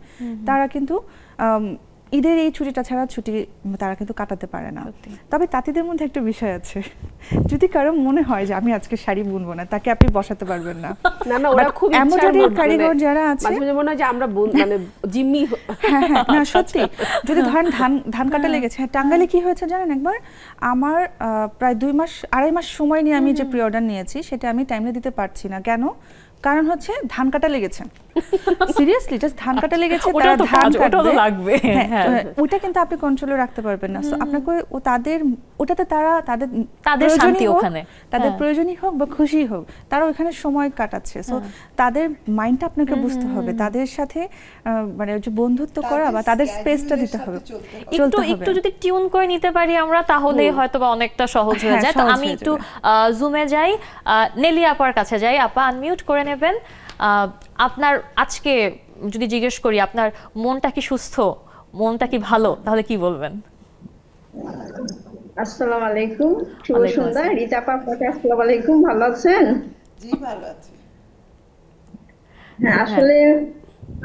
তারা কিন্তু ঈদের এই ছুটিটা ছাড়া ছুটি তারা কিন্তু কাটাতে পারে না। তবে তাঁতিদের মধ্যে একটা বিষয় আছে। যদি কারও মনে হয় যে আমি আজকে শাড়ি বুনবো না তাকে আপনি বসাতে পারবেন না। না না ওরা খুব কারিগর যারা আছে মাঝে মনে হয় যে আমরা বোন- মানে জিম্মি হ্যাঁ হ্যাঁ না সত্যি। যদি ধরেন ধান ধান কাটা লেগেছে হ্যাঁ টাঙ্গালে কি হয়েছে জানেন একবার? আমার প্রায় দুই মাস আড়াই মাস সময় নিয়ে আমি যে প্রি অর্ডার নিয়েছি সেটা আমি টাইমে দিতে পারছি না। কেন? কারণ হচ্ছে ধান কাটা লেগেছে। সিরিয়াসলি জাস্ট ধান কাটা লেগেছে ওটাও তারা ধান কাটবে। লাগবে। হ্যাঁ, হ্যাঁ। আহ, ওটা কিন্তু আপনি কন্ট্রোলে রাখতে পারবেন না। সো আপনাকে ও তাদের ওটাতে তারা তাদের তাদের শান্তি ওখানে। তাদের হ্যাঁ। প্রয়োজনই হোক বা খুশি হোক তারা ওখানে সময় কাটাচ্ছে। সো তাদের মাইন্ডটা আপনাকে বুঝতে হবে। তাদের সাথে আহ, মানে যে বন্ধুত্ব করা বা তাদের স্পেসটা দিতে হবে। একটু একটু যদি টিউন করে নিতে পারি আমরা তাহলে হয়তো বা অনেকটা সহজ হয়ে হ্যাঁ, যায়। তো আমি হয়ে একটু জুমে যাই। আহ, নেলি আপার কাছে যাই। আপা আনমিউট করে নেবেন। আহ, আপনার আজকে যদি জিজ্ঞেস করি আপনার মনটা কি সুস্থ? মনটা কি ভালো? তাহলে কি বলবেন? আসসালামু আলাইকুম শুভ সন্ধ্যা। রিতা পাপাকে আসসালামু আলাইকুম ভালো আছেন? জি ভালো আছে। হ্যাঁ আসলে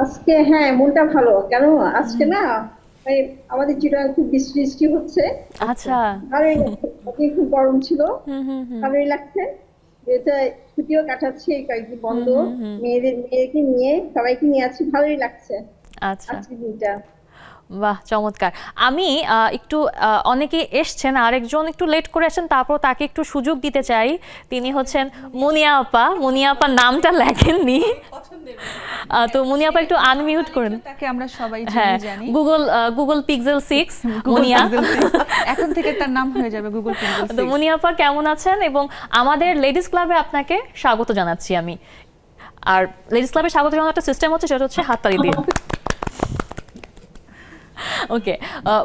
আজকে হ্যাঁ মনটা ভালো। কেন? আজকে না ওই আমাদের চিটাগাং খুব বৃষ্টি বৃষ্টি হচ্ছে। আচ্ছা। ভালোই খুব গরম ছিল। হুম হুম হুম। ভালোই লাগছে। যেটা ছুটিও কাটাচ্ছি এই কয়েকদিন বন্ধ। মেয়েদের মেয়েকে নিয়ে সবাইকে নিয়ে আছি ভালোই লাগছে। আচ্ছা। আজকে দিনটা। বাহ চমৎকার। আমি একটু অনেকে এসছেন আরেকজন একটু লেট করে আসছেন তারপর তাকে একটু সুযোগ দিতে চাই। তিনি হচ্ছেন মুনিয়া আপা। মুনিয়া আপার নামটা লেখেননি। তো মুনিয়া আপা একটু আনমিউট করেন। তাকে আমরা সবাই হ্যাঁ Google Google Pixel six Munia. এখন থেকে তার নাম হয়ে যাবে গুগল পিক্সেল তো মুনিয়া আপা কেমন আছেন? এবং আমাদের লেডিস ক্লাবে আপনাকে স্বাগত জানাচ্ছি আমি। আর লেডিস ক্লাবে স্বাগত জানানোর একটা সিস্টেম হচ্ছে সেটা হচ্ছে হাততালি দিয়ে। ওকে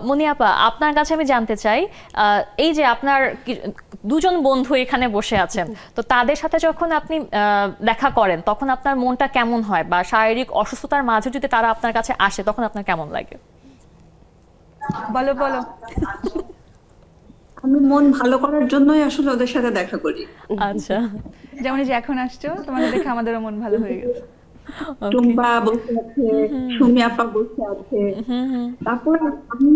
মনিয়াপা আপনার কাছে আমি জানতে চাই আহ, এই যে আপনার দুজন বন্ধু এখানে বসে আছেন তো তাদের সাথে যখন আপনি আহ, দেখা করেন তখন আপনার মনটা কেমন হয়? বা শারীরিক অসুস্থতার মাঝে যদি তারা আপনার কাছে আসে তখন আপনার কেমন লাগে? বলো বলো। আমি মন ভালো করার জন্যই আসলে ওদের সাথে দেখা করি। আচ্ছা। যেমন যে এখন আসছো তোমাদের দেখে আমাদেরও মন ভালো হয়ে গেছে। টুম্পা বসে আছে সুমি আপা বসে আছে। তারপর আমি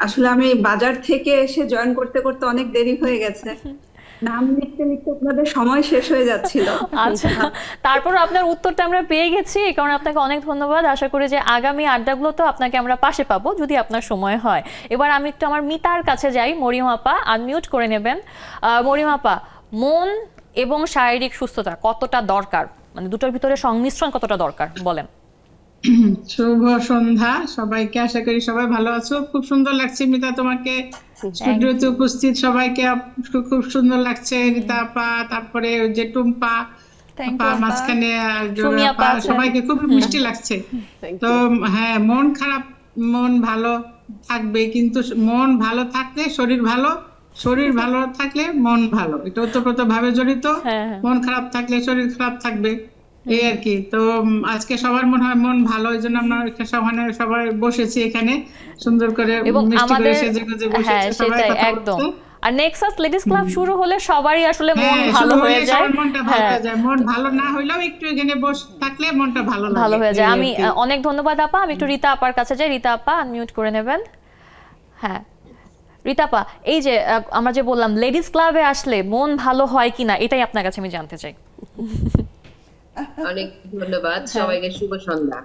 আসলে আমি বাজার থেকে এসে জয়েন করতে করতে অনেক দেরি হয়ে গেছে। নাম লিখতে লিখতে আপনাদের সময় শেষ হয়ে যাচ্ছিল। আচ্ছা তারপর আপনার উত্তরটা আমরা পেয়ে গেছি এই কারণে আপনাকে অনেক ধন্যবাদ। আশা করি যে আগামী আড্ডাগুলোতেও আপনাকে আমরা পাশে পাবো যদি আপনার সময় হয়। এবার আমি একটু আমার মিতার কাছে যাই মরিয়ম আপা আনমিউট করে নেবেন। আহ, মরিয়ম আপা মন এবং শারীরিক সুস্থতা কতটা দরকার? মানে দুটোর ভিতরে সংমিশ্রণ কতটা দরকার বলেন। শুভ সন্ধ্যা সবাইকে আশা করি সবাই ভালো আছো। খুব সুন্দর লাগছে মিতা তোমাকে। স্টুডিওতে উপস্থিত সবাইকে খুব খুব সুন্দর লাগছে রিতা আপা তারপরে ওই যে টুম্পা। মাঝখানে। সবাইকে খুব মিষ্টি লাগছে। তো হ্যাঁ মন খারাপ মন ভালো থাকবে কিন্তু মন ভালো থাকলে শরীর ভালো শরীর ভালো থাকলে মন ভালো। এটা ওতপ্রোত ভাবে জড়িত। হ্যাঁ, হ্যাঁ। মন খারাপ থাকলে শরীর খারাপ থাকবে। এই আর কি তো আজকে সবার মনে হয় মন ভালো এই জন্য আমরা সবাই সবাই বসেছি এখানে। সুন্দর করে এবং আমাদের হ্যাঁ সেটাই একদম। আর নেক্সাস লেডিস ক্লাব শুরু হলে সবারই আসলে মন হ্যাঁ, ভালো হয়ে যায়। মনটা ভালো হ্যাঁ। হয়ে যায়। মন ভালো না হইলেও একটু এখানে বসে থাকলে মনটা ভালো লাগে। ভালো হয়ে যায়। আমি অনেক ধন্যবাদ আপা। আমি একটু রীতা আপার কাছে যাই। রীতা আপা আনমিউট করে নেবেন। হ্যাঁ। রীতা আপা এই যে আমরা যে বললাম লেডিস ক্লাবে আসলে মন ভালো হয় কিনা এটাই আপনার কাছে আমি জানতে চাই। অনেক ধন্যবাদ হ্যাঁ। সবাইকে শুভ সন্ধ্যা।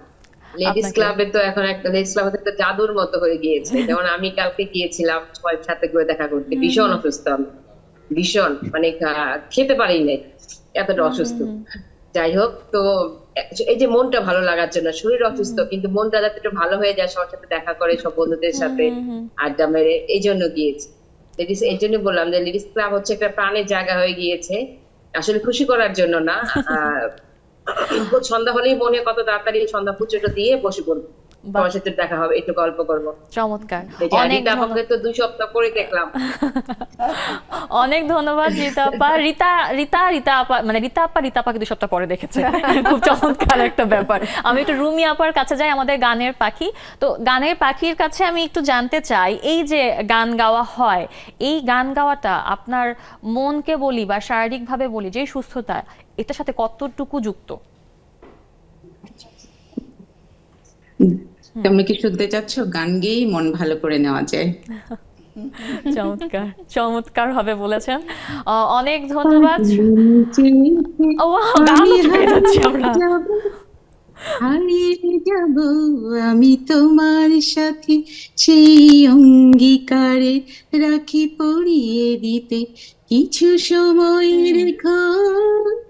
লেডিস। ক্লাবে তো এখন একটা লেডিস ক্লাব একটা জাদুর মতো হয়ে গিয়েছে। যেমন আমি কালকে গিয়েছিলাম সবার সাথে করে দেখা করতে। ভীষণ অসুস্থ আমি। ভীষণ মানে খেতে পারি নাই এতটা অসুস্থ। যাই হোক তো এই যে মনটা ভালো লাগার জন্য শরীর অসুস্থ কিন্তু মনটা যাতে একটু ভালো হয়ে যায় সবার সাথে দেখা করে সব বন্ধুদের সাথে আড্ডা মেরে এই জন্য গিয়েছি। লেডিস এই জন্য বললাম যে লেডিস ক্লাব হচ্ছে একটা প্রাণের জায়গা হয়ে গিয়েছে। আসলে খুশি করার জন্য না। সন্ধ্যা হলেই মনে কত তাড়াতাড়ি সন্ধ্যা পুজোটা দিয়ে বসে পড়ব। তোমার সাথে দেখা হবে একটু গল্প করব। চমৎকার। অনেক তো দুই সপ্তাহ পরে দেখলাম। অনেক ধন্যবাদ রীতা আপা। রীতা রীতা রীতা আপা মানে রীতা আপা রীতা আপাকে দু সপ্তাহ পরে দেখেছে। খুব চমৎকার একটা ব্যাপার। আমি একটু রুমি আপার কাছে যাই আমাদের গানের পাখি। তো গানের পাখির কাছে আমি একটু জানতে চাই এই যে গান গাওয়া হয় এই গান গাওয়াটা আপনার মনকে বলি বা শারীরিকভাবে বলি যে সুস্থতা এটার সাথে কতটুকু যুক্ত? তুমি কি শুনতে চাচ্ছ? গান গেয়েই মন ভালো করে নেওয়া যায়। চমৎকার চমৎকার ভাবে বলেছেন। অনেক ধন্যবাদ। হারিয়ে যাব। আমি তোমার সাথে। সেই অঙ্গীকারে রাখি পড়িয়ে দিতে। কিছু সময় রেখো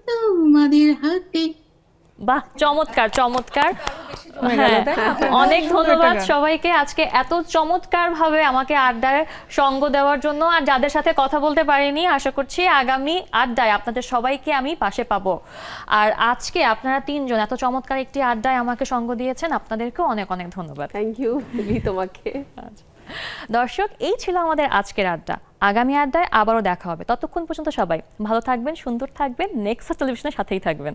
তোমাদের হাতে। বাহ চমৎকার চমৎকার। হয়ে হ্যাঁ, তাই অনেক ধন্যবাদ সবাইকে। আজকে এত চমৎকার ভাবে আমাকে আড্ডায় সঙ্গ দেওয়ার জন্য আর যাদের সাথে কথা বলতে পারিনি আশা করছি আগামী আড্ডায় আপনাদের সবাইকে আমি পাশে পাবো। আর আজকে আপনারা তিনজন এত চমৎকার একটি আড্ডায় আমাকে সঙ্গ দিয়েছেন আপনাদেরকেও অনেক অনেক ধন্যবাদ। থ্যাংক ইউ তোমাকে। দর্শক এই ছিল আমাদের আজকের আড্ডা। আগামী আড্ডায় আবারও দেখা হবে। ততক্ষণ পর্যন্ত সবাই ভালো থাকবেন সুন্দর থাকবেন নেক্সট টেলিভিশনের সাথেই থাকবেন।